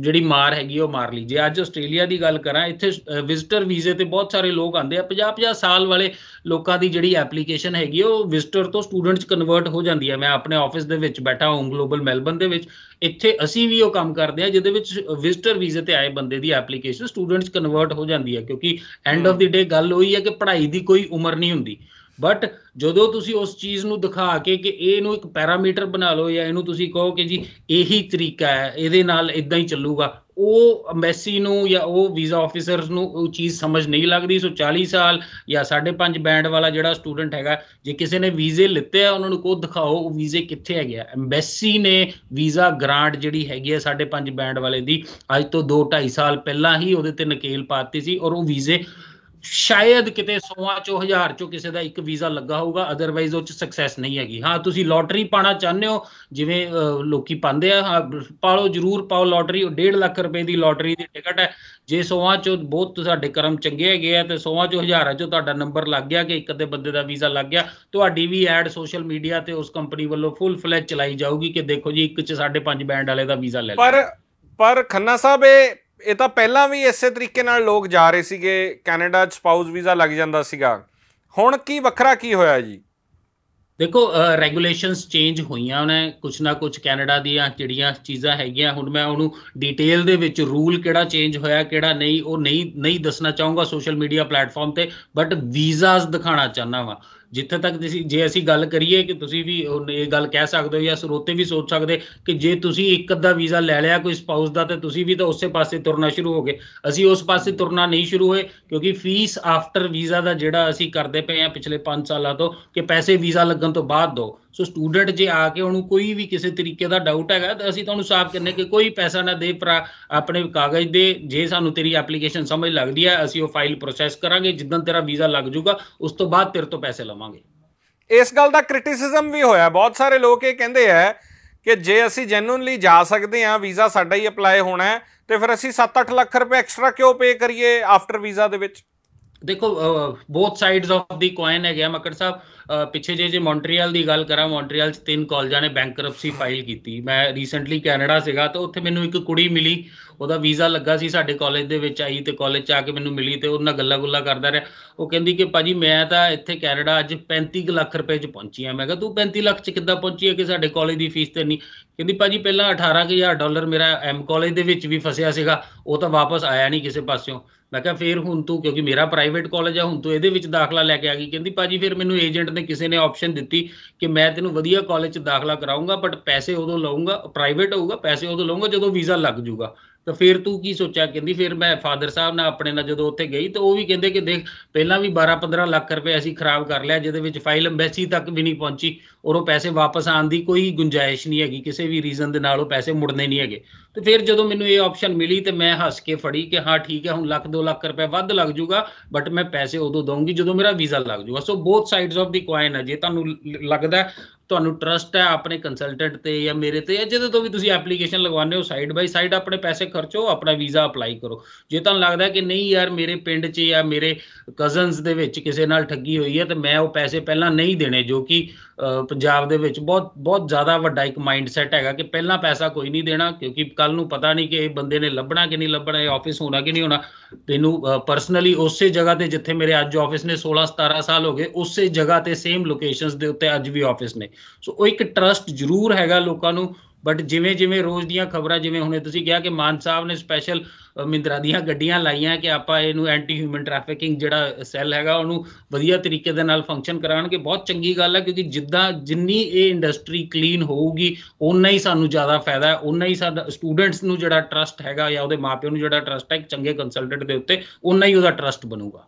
ਜਿਹੜੀ ਮਾਰ ਹੈਗੀ ਉਹ ਮਾਰ ਲਈ। ਜੇ ਅੱਜ ਆਸਟ੍ਰੇਲੀਆ ਦੀ ਗੱਲ ਕਰਾਂ ਇੱਥੇ ਵਿਜ਼ਟਰ ਵੀਜ਼ੇ ਤੇ ਬਹੁਤ ਸਾਰੇ ਲੋਕ ਆਉਂਦੇ ਆ 50 50 ਸਾਲ ਵਾਲੇ ਲੋਕਾਂ ਦੀ ਜਿਹੜੀ ਐਪਲੀਕੇਸ਼ਨ ਹੈਗੀ ਉਹ ਵਿਜ਼ਟਰ ਤੋਂ ਸਟੂਡੈਂਟ ਚ ਕਨਵਰਟ ਹੋ ਜਾਂਦੀ ਹੈ ਮੈਂ ਆਪਣੇ ਆਫਿਸ ਦੇ ਵਿੱਚ ਬੈਠਾ ਹਾਂ ਗਲੋਬਲ ਮੈਲਬਨ ਦੇ ਵਿੱਚ ਇੱਥੇ ਅਸੀਂ ਵੀ ਉਹ ਕੰਮ ਕਰਦੇ ਆ ਜਿਹਦੇ ਵਿੱਚ ਵਿਜ਼ਟਰ ਵੀਜ਼ੇ ਤੇ ਆਏ ਬੰਦੇ ਦੀ ਐਪਲੀਕੇਸ਼ਨ ਸਟੂਡੈਂਟਸ ਕਨਵਰਟ ਹੋ ਜਾਂਦੀ ਹੈ ਕਿਉਂਕਿ ਐਂਡ ਆਫ ਦੀ ਡੇ ਗੱਲ ਹੋਈ ਹੈ ਕਿ ਪੜ੍ਹਾਈ ਦੀ ਕੋਈ ਉਮਰ ਨਹੀਂ ਹੁੰਦੀ। ਬਟ ਜਦੋਂ ਤੁਸੀਂ ਉਸ ਚੀਜ਼ ਨੂੰ ਦਿਖਾ ਕੇ ਕਿ ਇਹਨੂੰ ਇੱਕ ਪੈਰਾਮੀਟਰ ਬਣਾ ਲਓ ਜਾਂ ਇਹਨੂੰ ਤੁਸੀਂ ਕਹੋ ਕਿ ਜੀ ਇਹੀ ਤਰੀਕਾ ਹੈ, ਇਹਦੇ ਨਾਲ ਇਦਾਂ ਹੀ ਚੱਲੂਗਾ, ਉਹ ਐਮਬੈਸੀ ਨੂੰ ਜਾਂ ਉਹ ਵੀਜ਼ਾ ਆਫੀਸਰਸ ਨੂੰ ਉਹ ਚੀਜ਼ ਸਮਝ ਨਹੀਂ ਲੱਗਦੀ। ਸੋ 40 ਸਾਲ ਜਾਂ 5.5 ਬੈਂਡ ਵਾਲਾ ਜਿਹੜਾ ਸਟੂਡੈਂਟ ਹੈਗਾ, ਜੇ ਕਿਸੇ ਨੇ ਵੀਜ਼ੇ ਲਿੱਤੇ ਆ, ਉਹਨਾਂ ਨੂੰ ਕੋ ਦਿਖਾਓ ਉਹ ਵੀਜ਼ੇ ਕਿੱਥੇ ਹੈਗੇ ਆ। ਐਮਬੈਸੀ ਨੇ ਵੀਜ਼ਾ ਗ੍ਰਾਂਟ ਜਿਹੜੀ ਹੈਗੀ ਹੈ 5.5 ਬੈਂਡ ਵਾਲੇ ਦੀ, ਅੱਜ ਤੋਂ 2 2.5 ਸਾਲ ਪਹਿਲਾਂ ਹੀ ਉਹਦੇ ਤੇ ਨਕੇਲ ਪਾਤੀ ਸੀ ਔਰ ਉਹ ਵੀਜ਼ੇ ਸ਼ਾਇਦ ਕਿਤੇ 100 ਚੋਂ ਹਜ਼ਾਰ ਚੋਂ ਕਿਸੇ ਦਾ ਇੱਕ ਵੀਜ਼ਾ ਲੱਗਾ ਹੋਊਗਾ ਅਦਰਵਾਈਜ਼ ਉਹ ਚ ਸਕਸੈਸ ਨਹੀਂ ਹੈਗੀ। ਹਾਂ, ਤੁਸੀਂ ਲੋਟਰੀ ਪਾਣਾ ਚਾਹੁੰਦੇ ਹੋ, ਜਿਵੇਂ ਲੋਕੀ ਪਾਉਂਦੇ ਆ ਪਾਲੋ, ਜਰੂਰ ਪਾਓ ਲੋਟਰੀ 1.5 ਲੱਖ ਰੁਪਏ ਦੀ ਲੋਟਰੀ ਦੀ ਟਿਕਟ ਹੈ। ਜੇ 100 ਚੋਂ ਬਹੁਤ ਸਾਡੇ ਕਰਮ ਚੰਗੇ ਹੈਗੇ ਆ, ਤੇ 100 ਚੋਂ ਹਜ਼ਾਰਾਂ ਚੋਂ ਤੁਹਾਡਾ ਨੰਬਰ ਲੱਗ ਗਿਆ ਕਿ ਇੱਕ ਅੱਧੇ ਬੰਦੇ ਦਾ ਵੀਜ਼ਾ ਲੱਗ ਗਿਆ, ਤੁਹਾਡੀ ਵੀ ਐਡ ਸੋਸ਼ਲ ਮੀਡੀਆ ਤੇ ਉਸ ਕੰਪਨੀ ਵੱਲੋਂ ਫੁੱਲ ਫਲੈਜ ਚਲਾਈ ਜਾਊਗੀ ਕਿ ਦੇਖੋ ਜੀ, ਇੱਕ ਚ 5.5 ਬੈਂਡ ਵਾਲੇ ਦਾ ਵੀਜ਼ਾ ਲੈ ਲਿਆ ਪਰ ਪਰ ਖੰਨਾ ਸਾਹਿਬ, ਇਹ ਇਹ ਤਾਂ ਪਹਿਲਾਂ ਵੀ ਇਸੇ ਤਰੀਕੇ ਨਾਲ ਲੋਕ ਜਾ ਰਹੇ ਸੀਗੇ, ਕੈਨੇਡਾ ਚ ਸਪਾਊਸ ਵੀਜ਼ਾ ਲੱਗ ਜਾਂਦਾ ਸੀਗਾ। ਹੁਣ ਕੀ ਵੱਖਰਾ ਕੀ ਹੋਇਆ ਜੀ? ਦੇਖੋ ਰੈਗੂਲੇਸ਼ਨਸ ਚੇਂਜ ਹੋਈਆਂ ਨੇ, ਕੁਛ ਨਾ ਕੁਛ ਕੈਨੇਡਾ ਦੀਆਂ ਜਿਹੜੀਆਂ ਚੀਜ਼ਾਂ ਹੈਗੀਆਂ, ਹੁਣ ਮੈਂ ਉਹਨੂੰ ਡਿਟੇਲ ਦੇ ਵਿੱਚ ਰੂਲ ਕਿਹੜਾ ਚੇਂਜ ਹੋਇਆ, ਕਿਹੜਾ ਨਹੀਂ, ਉਹ ਨਹੀਂ ਨਹੀਂ ਦੱਸਣਾ ਚਾਹੂੰਗਾ ਸੋਸ਼ਲ ਮੀਡੀਆ ਪਲੇਟਫਾਰਮ ਤੇ ਬਟ ਵੀਜ਼ਾਸ ਦਿਖਾਣਾ ਚਾਹਨਾ ਵਾ। ਜਿੱਥੇ ਤੱਕ ਤੁਸੀਂ, ਜੇ ਅਸੀਂ ਗੱਲ ਕਰੀਏ ਕਿ ਤੁਸੀਂ ਵੀ ਇਹ ਗੱਲ ਕਹਿ ਸਕਦੇ ਹੋ ਜਾਂ ਸਰੋਤੇ ਵੀ ਸੋਚ ਸਕਦੇ ਕਿ ਜੇ ਤੁਸੀਂ ਇੱਕ ਅੱਧਾ ਵੀਜ਼ਾ ਲੈ ਲਿਆ ਕੋਈ ਸਪਾਊਸ ਦਾ ਤੇ ਤੁਸੀਂ ਵੀ ਤਾਂ ਉਸੇ ਪਾਸੇ ਤੁਰਨਾ ਸ਼ੁਰੂ ਹੋ ਗਏ। ਅਸੀਂ ਉਸ ਪਾਸੇ ਤੁਰਨਾ ਨਹੀਂ ਸ਼ੁਰੂ ਹੋਏ ਕਿਉਂਕਿ ਫੀਸ ਆਫਟਰ ਵੀਜ਼ਾ ਦਾ ਜਿਹੜਾ ਅਸੀਂ ਕਰਦੇ ਪਏ ਆ ਪਿਛਲੇ 5 ਸਾਲਾਂ ਤੋਂ ਕਿ ਪੈਸੇ ਵੀਜ਼ਾ ਲੱਗਣ ਤੋਂ ਬਾਅਦ ਦੋ। ਸੋ ਸਟੂਡੈਂਟ ਜੇ ਆ ਕੇ ਉਹਨੂੰ ਕੋਈ ਵੀ ਕਿਸੇ ਤਰੀਕੇ ਦਾ ਡਾਊਟ ਹੈਗਾ ਤਾਂ ਅਸੀਂ ਤੁਹਾਨੂੰ ਸਾਫ਼ ਕਰਨੇ ਕਿ ਕੋਈ ਪੈਸਾ ਨਾ ਦੇ ਪਰ ਆਪਣੇ ਕਾਗਜ਼ ਦੇ, ਜੇ ਸਾਨੂੰ ਤੇਰੀ ਐਪਲੀਕੇਸ਼ਨ ਸਮਝ ਲੱਗਦੀ ਹੈ ਅਸੀਂ ਉਹ ਫਾਈਲ ਪ੍ਰੋਸੈਸ ਕਰਾਂਗੇ ਜਿੱਦਾਂ ਤੇਰਾ ਵੀਜ਼ਾ ਲੱਗ ਜਾਊਗਾ, ਉਸ ਤੋਂ ਬਾਅਦ ਤੇਰੇ ਤੋਂ ਪੈਸੇ ਲਵਾਂਗੇ। ਇਸ ਗੱਲ ਦਾ ਕ੍ਰਿਟਿਸਿਜ਼ਮ ਵੀ ਹੋਇਆ। ਬਹੁਤ ਸਾਰੇ ਲੋਕ ਇਹ ਕਹਿੰਦੇ ਆ ਕਿ ਜੇ ਅਸੀਂ ਜੈਨੂਇਨਲੀ ਜਾ ਸਕਦੇ ਆ ਵੀਜ਼ਾ ਸਾਡਾ ਹੀ ਅਪਲਾਈ ਹੋਣਾ ਹੈ, ਤੇ ਫਿਰ ਅਸੀਂ 7-8 ਲੱਖ ਰੁਪਏ ਐਕਸਟਰਾ ਕਿਉਂ ਪੇ ਕਰੀਏ ਆਫਟਰ ਵੀਜ਼ਾ ਦੇ ਵਿੱਚ? ਦੇਖੋ both sides of the coin ਹੈ ਗਿਆ ਮੱਕੜ ਸਾਹਿਬ ਪਿੱਛੇ ਜੇ ਜੇ ਮੌਂਟਰੀਅਲ ਦੀ ਗੱਲ ਕਰਾਂ ਮੌਂਟਰੀਅਲ 'ਚ ਤਿੰਨ ਕਾਲਜਾਂ ਨੇ ਬੈਂਕਰਪਸੀ ਫਾਈਲ ਕੀਤੀ। ਮੈਂ ਰੀਸੈਂਟਲੀ ਕੈਨੇਡਾ ਸੀਗਾ, ਤਾਂ ਉੱਥੇ ਮੈਨੂੰ ਇੱਕ ਕੁੜੀ ਮਿਲੀ, ਉਹਦਾ ਵੀਜ਼ਾ ਲੱਗਾ ਸੀ ਸਾਡੇ ਕਾਲਜ ਦੇ ਵਿੱਚ ਆਈ ਤੇ ਕਾਲਜ 'ਚ ਆ ਕੇ ਮੈਨੂੰ ਮਿਲੀ ਤੇ ਉਹਨਾਂ ਗੱਲਾਂ ਗੁੱਲਾਂ ਕਰਦਾ ਰਿਹਾ। ਉਹ ਕਹਿੰਦੀ ਕਿ ਭਾਜੀ, ਮੈਂ ਤਾਂ ਇੱਥੇ ਕੈਨੇਡਾ ਅੱਜ 35 ਲੱਖ ਰੁਪਏ 'ਚ ਪਹੁੰਚੀ ਆ ਮੈਂ ਕਿਹਾ, ਤੂੰ 35 ਲੱਖ 'ਚ ਕਿੱਦਾਂ ਪਹੁੰਚੀ ਹੈ ਕਿ ਸਾਡੇ ਕਾਲਜ ਦੀ ਫੀਸ ਤੇ ਨਹੀਂ? ਕਹਿੰਦੀ, ਭਾਜੀ, ਪਹਿਲਾਂ 18000 ਡਾਲਰ ਮੇਰਾ ਐਮ ਕਾਲਜ ਦੇ ਵਿੱਚ ਵੀ ਫਸਿਆ ਸੀਗਾ, ਉਹ ਤਾਂ ਵਾਪਸ ਆਇਆ ਨਹੀਂ ਕਿਸੇ ਪਾਸਿਓਂ। ਮੈਂ ਕਿਹਾ ਫੇਰ ਹੁਣ ਤੂੰ, ਕਿਉਂਕਿ ਮੇਰਾ ਪ੍ਰਾਈਵੇਟ ਕਾਲਜ ਆ, ਹੁਣ ਤੂੰ ਇਹਦੇ ਵਿੱਚ ਦਾਖਲਾ ਲੈ ਕੇ ਆ ਗਈ। ਕਹਿੰਦੀ, ਭਾਜੀ, ਫਿਰ ਮੈਨੂੰ ਏਜੰਟ ਨੇ ਕਿਸੇ ਨੇ ਆਪਸ਼ਨ ਦਿੱਤੀ ਕਿ ਮੈਂ ਤੈਨੂੰ ਵਧੀਆ ਕਾਲਜ 'ਚ ਦਾਖਲਾ ਕਰਾਉਂਗਾ ਬਟ ਪੈਸੇ ਉਦੋਂ ਲਵਾਂਗਾ ਪ੍ਰਾਈਵੇਟ ਹੋਊਗਾ, ਪੈਸੇ ਉਦੋਂ ਲਵਾਂਗਾ ਜਦੋਂ ਵੀਜ਼ਾ ਲੱਗ ਜਾਊਗਾ ਤਾਂ ਫਿਰ ਤੂੰ ਕੀ ਸੋਚਿਆ? ਕਹਿੰਦੀ ਫਿਰ ਮੈਂ ਫਾਦਰ ਸਾਹਿਬ ਨਾਲ ਆਪਣੇ ਨਾਲ ਜਦੋਂ ਉੱਥੇ ਗਈ ਤਾਂ ਉਹ ਵੀ ਕਹਿੰਦੇ ਕਿ ਦੇਖ, ਪਹਿਲਾਂ ਵੀ 12-15 ਲੱਖ ਰੁਪਏ ਅਸੀਂ ਖਰਾਬ ਕਰ ਲਿਆ, ਜਿਹਦੇ ਵਿੱਚ ਫਾਈਲ ਐਮਬੈਸੀ ਤੱਕ ਵੀ ਨਹੀਂ ਪਹੁੰਚੀ। ਔਰ ਉਹ ਪੈਸੇ ਵਾਪਸ ਆਉਣ ਦੀ ਕੋਈ ਗੁੰਜਾਇਸ਼ ਨਹੀਂ ਹੈਗੀ, ਕਿਸੇ ਵੀ ਰੀਜ਼ਨ ਦੇ ਨਾਲ ਉਹ ਪੈਸੇ ਮੁੜਨੇ ਨਹੀਂ ਹੈਗੇ। ਤੇ ਫਿਰ ਜਦੋਂ ਮੈਨੂੰ ਇਹ ਆਪਸ਼ਨ ਮਿਲੀ ਤੇ ਮੈਂ ਹੱਸ ਕੇ ਫੜੀ ਕਿ ਹਾਂ, ਠੀਕ ਹੈ, ਹੁਣ ਲੱਖ 2 ਲੱਖ ਰੁਪਏ ਵੱਧ ਲੱਗ ਜਾਊਗਾ ਬਟ ਮੈਂ ਪੈਸੇ ਉਦੋਂ ਦਊਂਗੀ ਜਦੋਂ ਮੇਰਾ ਵੀਜ਼ਾ ਲੱਗ ਜਾਊਗਾ so both sides of the coin ਹੈ। ਜੇ ਤੁਹਾਨੂੰ ਲੱਗਦਾ ਤੁਹਾਨੂੰ ਟਰਸਟ ਹੈ ਆਪਣੇ ਕੰਸਲਟੈਂਟ ਤੇ ਜਾਂ ਮੇਰੇ ਤੇ, ਜਾਂ ਜਿਹਦੇ ਤੋਂ ਵੀ ਤੁਸੀਂ ਐਪਲੀਕੇਸ਼ਨ ਲਗਵਾਉਂਦੇ ਹੋ ਸਾਈਡ ਬਾਈ ਸਾਈਡ ਆਪਣੇ ਪੈਸੇ ਖਰਚੋ, ਆਪਣਾ ਵੀਜ਼ਾ ਅਪਲਾਈ ਕਰੋ। ਜੇ ਤੁਹਾਨੂੰ ਲੱਗਦਾ ਕਿ ਨਹੀਂ ਯਾਰ, ਮੇਰੇ ਪਿੰਡ 'ਚ ਜਾਂ ਮੇਰੇ ਕਜ਼ਨਸ ਦੇ ਵਿੱਚ ਕਿਸੇ ਨਾਲ ਠੱਗੀ ਹੋਈ ਹੈ, ਤੇ ਮੈਂ ਉਹ ਪੈਸੇ ਪਹਿਲਾਂ ਨਹੀਂ ਦੇਣੇ, ਜੋ ਕਿ ਪੰਜਾਬ ਦੇ ਵਿੱਚ ਬਹੁਤ ਬਹੁਤ ਜ਼ਿਆਦਾ ਵੱਡਾ ਇੱਕ ਮਾਈਂਡਸੈਟ ਹੈਗਾ ਕਿ ਪਹਿਲਾਂ ਪੈਸਾ ਕੋਈ ਨਹੀਂ ਦੇਣਾ, ਕਿਉਂਕਿ ਕੱਲ ਨੂੰ ਪਤਾ ਨਹੀਂ ਕਿ ਇਹ ਬੰਦੇ ਨੇ ਲੱਭਣਾ ਕਿ ਨਹੀਂ ਲੱਭਣਾ, ਇਹ ਆਫਿਸ ਹੋਣਾ ਕਿ ਨਹੀਂ ਹੋਣਾ। ਤੈਨੂੰ ਪਰਸਨਲੀ ਉਸੇ ਜਗ੍ਹਾ ਤੇ ਜਿੱਥੇ ਮੇਰੇ ਅੱਜ ਆਫਿਸ ਨੇ 16 17 ਸਾਲ ਹੋ ਗਏ, ਉਸੇ ਜਗ੍ਹਾ ਤੇ ਸੇਮ ਲੋਕੇਸ਼ਨਸ ਦੇ ਉੱਤੇ ਅੱਜ ਵੀ ਆਫਿਸ ਨੇ। ਸੋ ਉਹ ਇੱਕ ਟਰਸਟ ਜ਼ਰੂਰ ਹੈਗਾ ਲੋਕਾਂ ਨੂੰ ਬਟ ਜਿਵੇਂ ਜਿਵੇਂ ਰੋਜ਼ ਦੀਆਂ ਖਬਰਾਂ, ਜਿਵੇਂ ਹੁਣੇ ਤੁਸੀਂ ਕਿਹਾ ਕਿ ਮਾਨ ਸਾਹਿਬ ਨੇ ਸਪੈਸ਼ਲ ਮਿੰਦਰਾ ਦੀਆਂ ਗੱਡੀਆਂ ਲਾਈਆਂ ਕਿ ਆਪਾਂ ਇਹਨੂੰ ਐਂਟੀ ਹਿਊਮਨ ਟ੍ਰੈਫਿਕਿੰਗ ਜਿਹੜਾ ਸੈੱਲ ਹੈਗਾ, ਉਹਨੂੰ ਵਧੀਆ ਤਰੀਕੇ ਦੇ ਨਾਲ ਫੰਕਸ਼ਨ ਕਰਾਉਣਗੇ। ਬਹੁਤ ਚੰਗੀ ਗੱਲ ਹੈ, ਕਿਉਂਕਿ ਜਿੱਦਾਂ ਜਿੰਨੀ ਇਹ ਇੰਡਸਟਰੀ ਕਲੀਨ ਹੋਊਗੀ ਉਨਾ ਹੀ ਸਾਨੂੰ ਜ਼ਿਆਦਾ ਫਾਇਦਾ ਹੈ। ਉਨਾ ਹੀ ਸਾਡਾ ਸਟੂਡੈਂਟਸ ਨੂੰ ਜਿਹੜਾ ਟਰਸਟ ਹੈਗਾ ਜਾਂ ਉਹਦੇ ਮਾਪਿਆਂ ਨੂੰ ਜਿਹੜਾ ਟਰਸਟ ਹੈ, ਇੱਕ ਚੰਗੇ ਕੰਸਲਟੈਂਟ ਦੇ ਉੱਤੇ ਉਨਾ ਹੀ ਉਹਦਾ ਟਰਸਟ ਬਣੂਗਾ।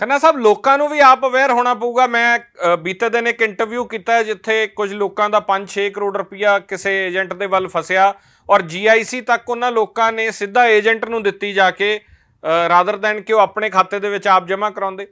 ਖੰਨਾ ਸਾਹਿਬ, ਲੋਕਾਂ ਨੂੰ ਵੀ ਆਪ ਅਵੇਅਰ ਹੋਣਾ ਪਊਗਾ। ਮੈਂ ਬੀਤੇ ਦਿਨ ਇੱਕ ਇੰਟਰਵਿਊ ਕੀਤਾ ਜਿੱਥੇ ਕੁਝ ਲੋਕਾਂ ਦਾ 5-6 ਕਰੋੜ ਰੁਪਇਆ ਕਿਸੇ ਏਜੰਟ ਦੇ ਵੱਲ ਫਸਿਆ ਔਰ ਜੀਆਈਸੀ ਤੱਕ ਉਹਨਾਂ ਲੋਕਾਂ ਨੇ ਸਿੱਧਾ ਏਜੰਟ ਨੂੰ ਦਿੱਤੀ ਜਾ ਕੇ ਰਾਦਰ ਦੈਨ ਕਿ ਉਹ ਆਪਣੇ ਖਾਤੇ ਦੇ ਵਿੱਚ ਆਪ ਜਮ੍ਹਾਂ ਕਰਾਉਂਦੇ।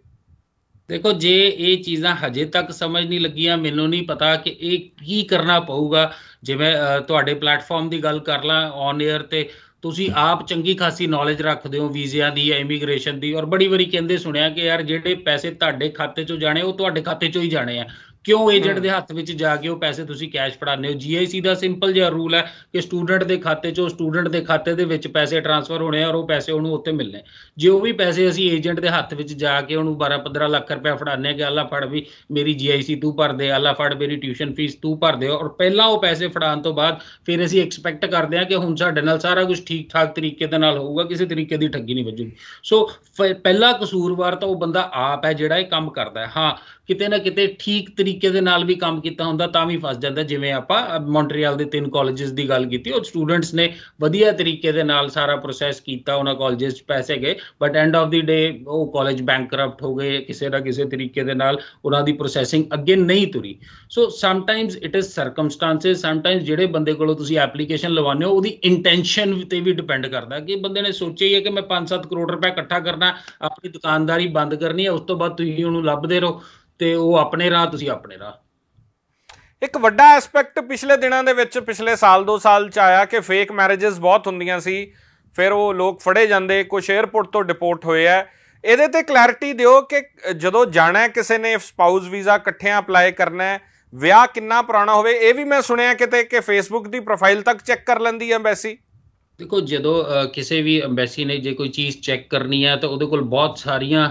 ਦੇਖੋ, ਜੇ ਇਹ ਚੀਜ਼ਾਂ ਹਜੇ ਤੱਕ ਸਮਝ ਨਹੀਂ ਲੱਗੀਆਂ, ਮੈਨੂੰ ਨਹੀਂ ਪਤਾ ਕਿ ਇਹ ਕੀ ਕਰਨਾ ਪਊਗਾ। ਜਿਵੇਂ ਤੁਹਾਡੇ ਪਲੇਟਫਾਰਮ ਦੀ ਗੱਲ ਕਰ ਲਾਂ ਔਨ 에ਅਰ ਤੇ ਤੁਸੀਂ ਆਪ ਚੰਗੀ ਖਾਸੀ ਨੌਲੇਜ ਰੱਖਦੇ ਹੋ ਵੀਜ਼ਿਆਂ ਦੀ ਜਾਂ ਇਮੀਗ੍ਰੇਸ਼ਨ ਦੀ ਔਰ ਬੜੀ ਵਾਰੀ ਕਹਿੰਦੇ ਸੁਣਿਆ ਕਿ ਯਾਰ ਜਿਹੜੇ ਪੈਸੇ ਤੁਹਾਡੇ ਖਾਤੇ 'ਚੋਂ ਜਾਣੇ, ਉਹ ਤੁਹਾਡੇ ਖਾਤੇ 'ਚੋਂ ਹੀ ਜਾਣੇ ਆ। ਕਿਉਂ ਏਜੰਟ ਦੇ ਹੱਥ ਵਿੱਚ ਜਾ ਕੇ ਉਹ ਪੈਸੇ ਤੁਸੀਂ ਕੈਸ਼ ਫੜਾਉਂਦੇ ਹੋ? ਜੀਆਈਸੀ ਦਾ ਸਿੰਪਲ ਜਿਹਾ ਰੂਲ ਹੈ ਕਿ ਸਟੂਡੈਂਟ ਦੇ ਖਾਤੇ 'ਚੋਂ ਸਟੂਡੈਂਟ ਦੇ ਖਾਤੇ ਦੇ ਵਿੱਚ ਪੈਸੇ ਟ੍ਰਾਂਸਫਰ ਹੋਣੇ ਆ ਔਰ ਉਹ ਪੈਸੇ ਉਹਨੂੰ ਉੱਤੇ ਮਿਲਣੇ। ਜੇ ਉਹ ਵੀ ਪੈਸੇ ਅਸੀਂ ਏਜੰਟ ਦੇ ਹੱਥ ਵਿੱਚ ਜਾ ਕੇ ਉਹਨੂੰ 12-15 ਲੱਖ ਰੁਪਏ ਫੜਾਉਂਦੇ ਆ ਕਿ ਅੱਲਾ ਫੜ ਵੀ ਮੇਰੀ ਜੀਆਈਸੀ ਤੂੰ ਭਰ ਦੇ ਅੱਲਾ ਫੜ ਮੇਰੀ ਟਿਊਸ਼ਨ ਫੀਸ ਤੂੰ ਭਰ ਦੇ ਔਰ ਪਹਿਲਾਂ ਉਹ ਪੈਸੇ ਫੜਾਉਣ ਤੋਂ ਬਾਅਦ ਫਿਰ ਅਸੀਂ ਐਕਸਪੈਕਟ ਕਰਦੇ ਆ ਕਿ ਹੁਣ ਸਾਡੇ ਨਾਲ ਸਾਰਾ ਕੁਝ ਠੀਕ ਠਾਕ ਤਰੀਕੇ ਦੇ ਨਾਲ ਹੋਊਗਾ ਕਿਸੇ ਤਰੀਕੇ ਦੀ ਠੱਗੀ ਨਹੀਂ ਵੱਜੂਗੀ। ਸੋ ਪਹਿਲਾ ਕਸੂਰਵਾਰ ਤਾਂ ਉਹ ਬੰਦਾ ਆਪ ਹੈ ਜਿਹੜਾ ਇਹ ਕੰਮ ਕਰਦਾ ਹੈ। ਹਾਂ ਕਿਤੇ ਨਾ ਕਿਤੇ ਠੀਕ ਤਰੀਕੇ ਦੇ ਨਾਲ ਵੀ ਕੰਮ ਕੀਤਾ ਹੁੰਦਾ, ਤਾਂ ਵੀ ਫਸ ਜਾਂਦਾ। ਜਿਵੇਂ ਆਪਾਂ ਮੌਂਟਰੀਅਲ ਦੇ ਤਿੰਨ ਕਾਲਜਸ ਦੀ ਗੱਲ ਕੀਤੀ, ਉਹ ਸਟੂਡੈਂਟਸ ਨੇ ਵਧੀਆ ਤਰੀਕੇ ਦੇ ਨਾਲ ਸਾਰਾ ਪ੍ਰੋਸੈਸ ਕੀਤਾ, ਉਹਨਾਂ ਕਾਲਜਸ 'ਚ ਪੈਸੇ ਗਏ but end of the day ਉਹ ਕਾਲਜ ਬੈਂਕਰਪਟ ਹੋ ਗਏ, ਕਿਸੇ ਨਾ ਕਿਸੇ ਤਰੀਕੇ ਦੇ ਨਾਲ ਉਹਨਾਂ ਦੀ ਪ੍ਰੋਸੈਸਿੰਗ ਅੱਗੇ ਨਹੀਂ ਤੁਰੀ। So sometimes it is circumstances sometimes ਜਿਹੜੇ ਬੰਦੇ ਕੋਲੋਂ ਤੁਸੀਂ ਐਪਲੀਕੇਸ਼ਨ ਲਵਾਉਂਦੇ ਹੋ, ਉਹਦੀ ਇੰਟੈਂਸ਼ਨ ਤੇ ਵੀ ਡਿਪੈਂਡ ਕਰਦਾ ਕਿ ਬੰਦੇ ਨੇ ਸੋਚਿਆ ਹੀ ਹੈ ਕਿ ਮੈਂ 5-7 ਕਰੋੜ ਰੁਪਏ ਇਕੱਠਾ ਕਰਨਾ, ਆਪਣੀ ਦੁਕਾਨਦਾਰੀ ਬੰਦ ਕਰਨੀ ਹੈ, ਉਸ ਤੋਂ ਬਾਅਦ ਤੁਸੀਂ ਉਹਨੂੰ ਲੱਭਦੇ ਰਹੋ। ਤੇ ਉਹ ਆਪਣੇ ਰਾਹ ਤੁਸੀਂ ਆਪਣੇ ਰਾਹ। ਇੱਕ ਵੱਡਾ ਐਸਪੈਕਟ ਪਿਛਲੇ ਦਿਨਾਂ ਦੇ ਵਿੱਚ ਪਿਛਲੇ ਸਾਲ 2 ਸਾਲ ਚ ਆਇਆ ਕਿ ਫੇਕ ਮੈਰਿਜਸ ਬਹੁਤ ਹੁੰਦੀਆਂ ਸੀ। ਫਿਰ ਉਹ ਲੋਕ ਫੜੇ ਜਾਂਦੇ ਕੁਝ 에ਅਰਪੋਰਟ ਤੋਂ ਡਿਪੋਰਟ ਹੋਏ ਆ। ਇਹਦੇ ਤੇ ਕਲੈਰਿਟੀ ਦਿਓ ਕਿ ਜਦੋਂ ਜਾਣਾ ਹੈ ਕਿਸੇ ਨੇ ਸਪਾਊਸ ਵੀਜ਼ਾ ਇਕੱਠਿਆਂ ਅਪਲਾਈ ਕਰਨਾ ਹੈ ਵਿਆਹ ਕਿੰਨਾ ਪੁਰਾਣਾ ਹੋਵੇ ਇਹ ਵੀ ਮੈਂ ਸੁਣਿਆ ਕਿਤੇ ਕਿ ਫੇਸਬੁੱਕ ਦੀ ਪ੍ਰੋਫਾਈਲ ਤੱਕ ਚੈੱਕ ਕਰ ਲੈਂਦੀ ਹੈ ਐਮਬੈਸੀ ਦੇਖੋ ਜਦੋਂ ਕਿਸੇ ਵੀ ਐਮਬੈਸੀ ਨੇ ਜੇ ਕੋਈ ਚੀਜ਼ ਚੈੱਕ ਕਰਨੀ ਹੈ ਤਾਂ ਉਹਦੇ ਕੋਲ ਬਹੁਤ ਸਾਰੀਆਂ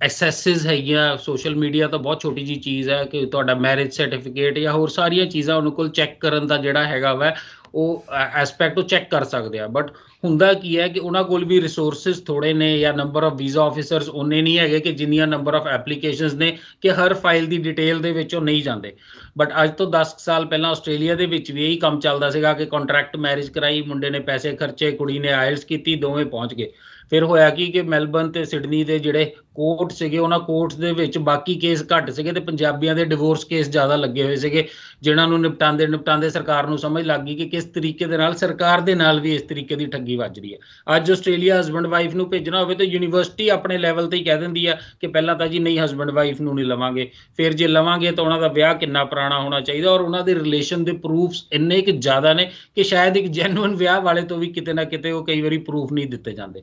ਐਕਸੈਸਿਸ ਹੈਗੀਆਂ, ਸੋਸ਼ਲ ਮੀਡੀਆ ਤਾਂ ਬਹੁਤ ਛੋਟੀ ਜੀ ਚੀਜ਼ ਹੈ ਕਿ ਤੁਹਾਡਾ ਮੈਰਿਜ ਸਰਟੀਫਿਕੇਟ ਜਾਂ ਹੋਰ ਸਾਰੀਆਂ ਚੀਜ਼ਾਂ ਉਹਨਾਂ ਕੋਲ ਚੈੱਕ ਕਰਨ ਦਾ ਜਿਹੜਾ ਹੈਗਾ ਵਾ, ਉਹ ਐਸਪੈਕਟ ਉਹ ਚੈੱਕ ਕਰ ਸਕਦੇ ਆ। ਬਟ ਹੁੰਦਾ ਕੀ ਹੈ ਕਿ ਉਹਨਾਂ ਕੋਲ ਵੀ ਰਿਸੋਰਸਸ ਥੋੜੇ ਨੇ ਜਾਂ ਨੰਬਰ ਆਫ ਵੀਜ਼ਾ ਆਫੀਸਰਸ ਉਹਨੇ ਨਹੀਂ ਹੈਗੇ ਕਿ ਜਿੰਨੀਆਂ ਨੰਬਰ ਆਫ ਐਪਲੀਕੇਸ਼ਨਸ ਨੇ ਕਿ ਹਰ ਫਾਈਲ ਦੀ ਡਿਟੇਲ ਦੇ ਵਿੱਚ ਉਹ ਨਹੀਂ ਜਾਂਦੇ। ਬਟ ਅੱਜ ਤੋਂ 10 ਸਾਲ ਪਹਿਲਾਂ ਆਸਟ੍ਰੇਲੀਆ ਦੇ ਵਿੱਚ ਵੀ ਇਹੀ ਕੰਮ ਚੱਲਦਾ ਸੀਗਾ ਕਿ ਕੰਟਰੈਕਟ ਮੈਰਿਜ ਕਰਾਈ, ਮੁੰਡੇ ਨੇ ਪੈਸੇ ਖਰਚੇ, ਕੁੜੀ ਨੇ ਆਇਲਸ ਕੀਤੀ, ਦੋਵੇਂ ਪਹੁੰਚ ਗਏ। ਫਿਰ ਹੋਇਆ ਕੀ ਕਿ ਮੈਲਬਨ ਤੇ ਸਿਡਨੀ ਦੇ ਜਿਹੜੇ ਕੋਰਟ ਸੀਗੇ, ਉਹਨਾਂ ਕੋਰਟਸ ਦੇ ਵਿੱਚ ਬਾਕੀ ਕੇਸ ਘੱਟ ਸੀਗੇ ਤੇ ਪੰਜਾਬੀਆਂ ਦੇ ਡਿਵੋਰਸ ਕੇਸ ਜ਼ਿਆਦਾ ਲੱਗੇ ਹੋਏ ਸੀਗੇ, ਜਿਨ੍ਹਾਂ ਨੂੰ ਨਿਪਟਾਉਂਦੇ ਨਿਪਟਾਉਂਦੇ ਸਰਕਾਰ ਨੂੰ ਸਮਝ ਲੱਗ ਗਈ ਕਿ ਕਿਸ ਤਰੀਕੇ ਦੇ ਨਾਲ ਸਰਕਾਰ ਦੇ ਨਾਲ ਵੀ ਇਸ ਤਰੀਕੇ ਦੀ ਠੱਗੀ ਵੱਜ ਰਹੀ ਹੈ। ਅੱਜ ਆਸਟ੍ਰੇਲੀਆ ਹਸਬੰਡ ਵਾਈਫ ਨੂੰ ਭੇਜਣਾ ਹੋਵੇ ਤਾਂ ਯੂਨੀਵਰਸਿਟੀ ਆਪਣੇ ਲੈਵਲ ਤੇ ਹੀ ਕਹਿ ਦਿੰਦੀ ਆ ਕਿ ਪਹਿਲਾਂ ਤਾਂ ਜੀ ਨਹੀਂ ਹਸਬੰਡ ਵਾਈਫ ਨੂੰ ਨਹੀਂ ਲਵਾਂਗੇ, ਫਿਰ ਜੇ ਲਵਾਂਗੇ ਤਾਂ ਉਹਨਾਂ ਦਾ ਵਿਆਹ ਕਿੰਨਾ ਪੁਰਾਣਾ ਹੋਣਾ ਚਾਹੀਦਾ ਔਰ ਉਹਨਾਂ ਦੇ ਰਿਲੇਸ਼ਨ ਦੇ ਪ੍ਰੂਫਸ ਇੰਨੇ ਕਿ ਜ਼ਿਆਦਾ ਨੇ ਕਿ ਸ਼ਾਇਦ ਇੱਕ ਜੈਨੂਇਨ ਵਿਆਹ ਵਾਲੇ ਤੋਂ ਵੀ ਕਿਤੇ ਨਾ ਕਿਤੇ ਉਹ ਕਈ ਵਾਰੀ ਪ੍ਰੂਫ ਨਹੀਂ ਦਿੱਤੇ ਜਾਂਦੇ।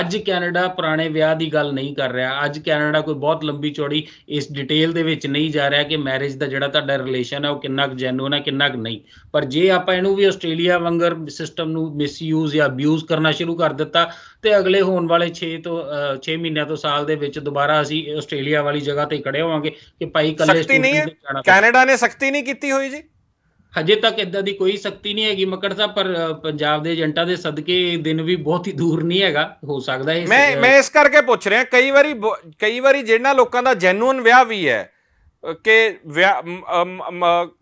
ਅੱਜ ਕੈਨੇਡਾ ਪੁਰਾਣੇ ਵਿਆਹ ਦੀ ਗੱਲ ਨਹੀਂ ਕਰ ਰਿਹਾ ਅੱਜ ਕੈਨੇਡਾ ਕੋਈ ਬਹੁਤ ਲੰਬੀ ਚੌੜੀ ਇਸ ਡਿਟੇਲ ਦੇ ਵਿੱਚ ਨਹੀਂ ਜਾ ਰਿਹਾ ਕਿ ਮੈਰਿਜ ਦਾ ਜਿਹੜਾ ਤੁਹਾਡਾ ਰਿਲੇਸ਼ਨ ਹੈ ਉਹ ਕਿੰਨਾ ਕੁ ਜੈਨੂਨ ਹੈ ਕਿੰਨਾ ਕੁ ਨਹੀਂ। ਪਰ ਜੇ ਆਪਾਂ ਇਹਨੂੰ ਵੀ ਆਸਟ੍ਰੇਲੀਆ ਵਾਂਗਰ ਸਿਸਟਮ ਨੂੰ ਮਿਸਯੂਜ਼ ਜਾਂ ਅਬਿਊਜ਼ ਕਰਨਾ ਸ਼ੁਰੂ ਕਰ ਦਿੱਤਾ ਤੇ ਅਗਲੇ ਹੋਣ ਵਾਲੇ 6 ਤੋਂ 6 ਮਹੀਨਿਆਂ ਤੋਂ ਸਾਲ ਦੇ ਵਿੱਚ ਦੁਬਾਰਾ ਅਸੀਂ ਆਸਟ੍ਰੇਲੀਆ ਵਾਲੀ ਜਗ੍ਹਾ ਤੇ ਖੜੇ ਹੋਵਾਂਗੇ ਕਿ ਭਾਈ ਕੱਲੇ ਸਖਤੀ ਨਹੀਂ ਹੈ। ਕੈਨੇਡਾ ਨੇ ਸਖਤੀ ਨਹੀਂ ਕੀਤੀ ਹੋਈ ਜੀ। ਹਜੇ ਤੱਕ ਇਦਾਂ ਦੀ ਕੋਈ ਸ਼ਕਤੀ ਨਹੀਂ ਹੈਗੀ ਮੱਕੜ ਸਾਹਿਬ ਪਰ ਪੰਜਾਬ ਦੇ ਏਜੰਟਾਂ ਦੇ ਸਦਕੇ ਦਿਨ ਵੀ ਬਹੁਤ ਹੀ ਦੂਰ ਨਹੀਂ ਹੈਗਾ ਹੋ ਸਕਦਾ ਹੈ ਮੈਂ ਮੈਂ ਇਸ ਕਰਕੇ ਪੁੱਛ ਰਿਹਾ ਕਈ ਵਾਰੀ ਕਈ ਵਾਰੀ ਜਿਹਨਾਂ ਲੋਕਾਂ ਦਾ ਜੈਨੂਇਨ ਵਿਆਹ ਵੀ ਹੈ ਕਿ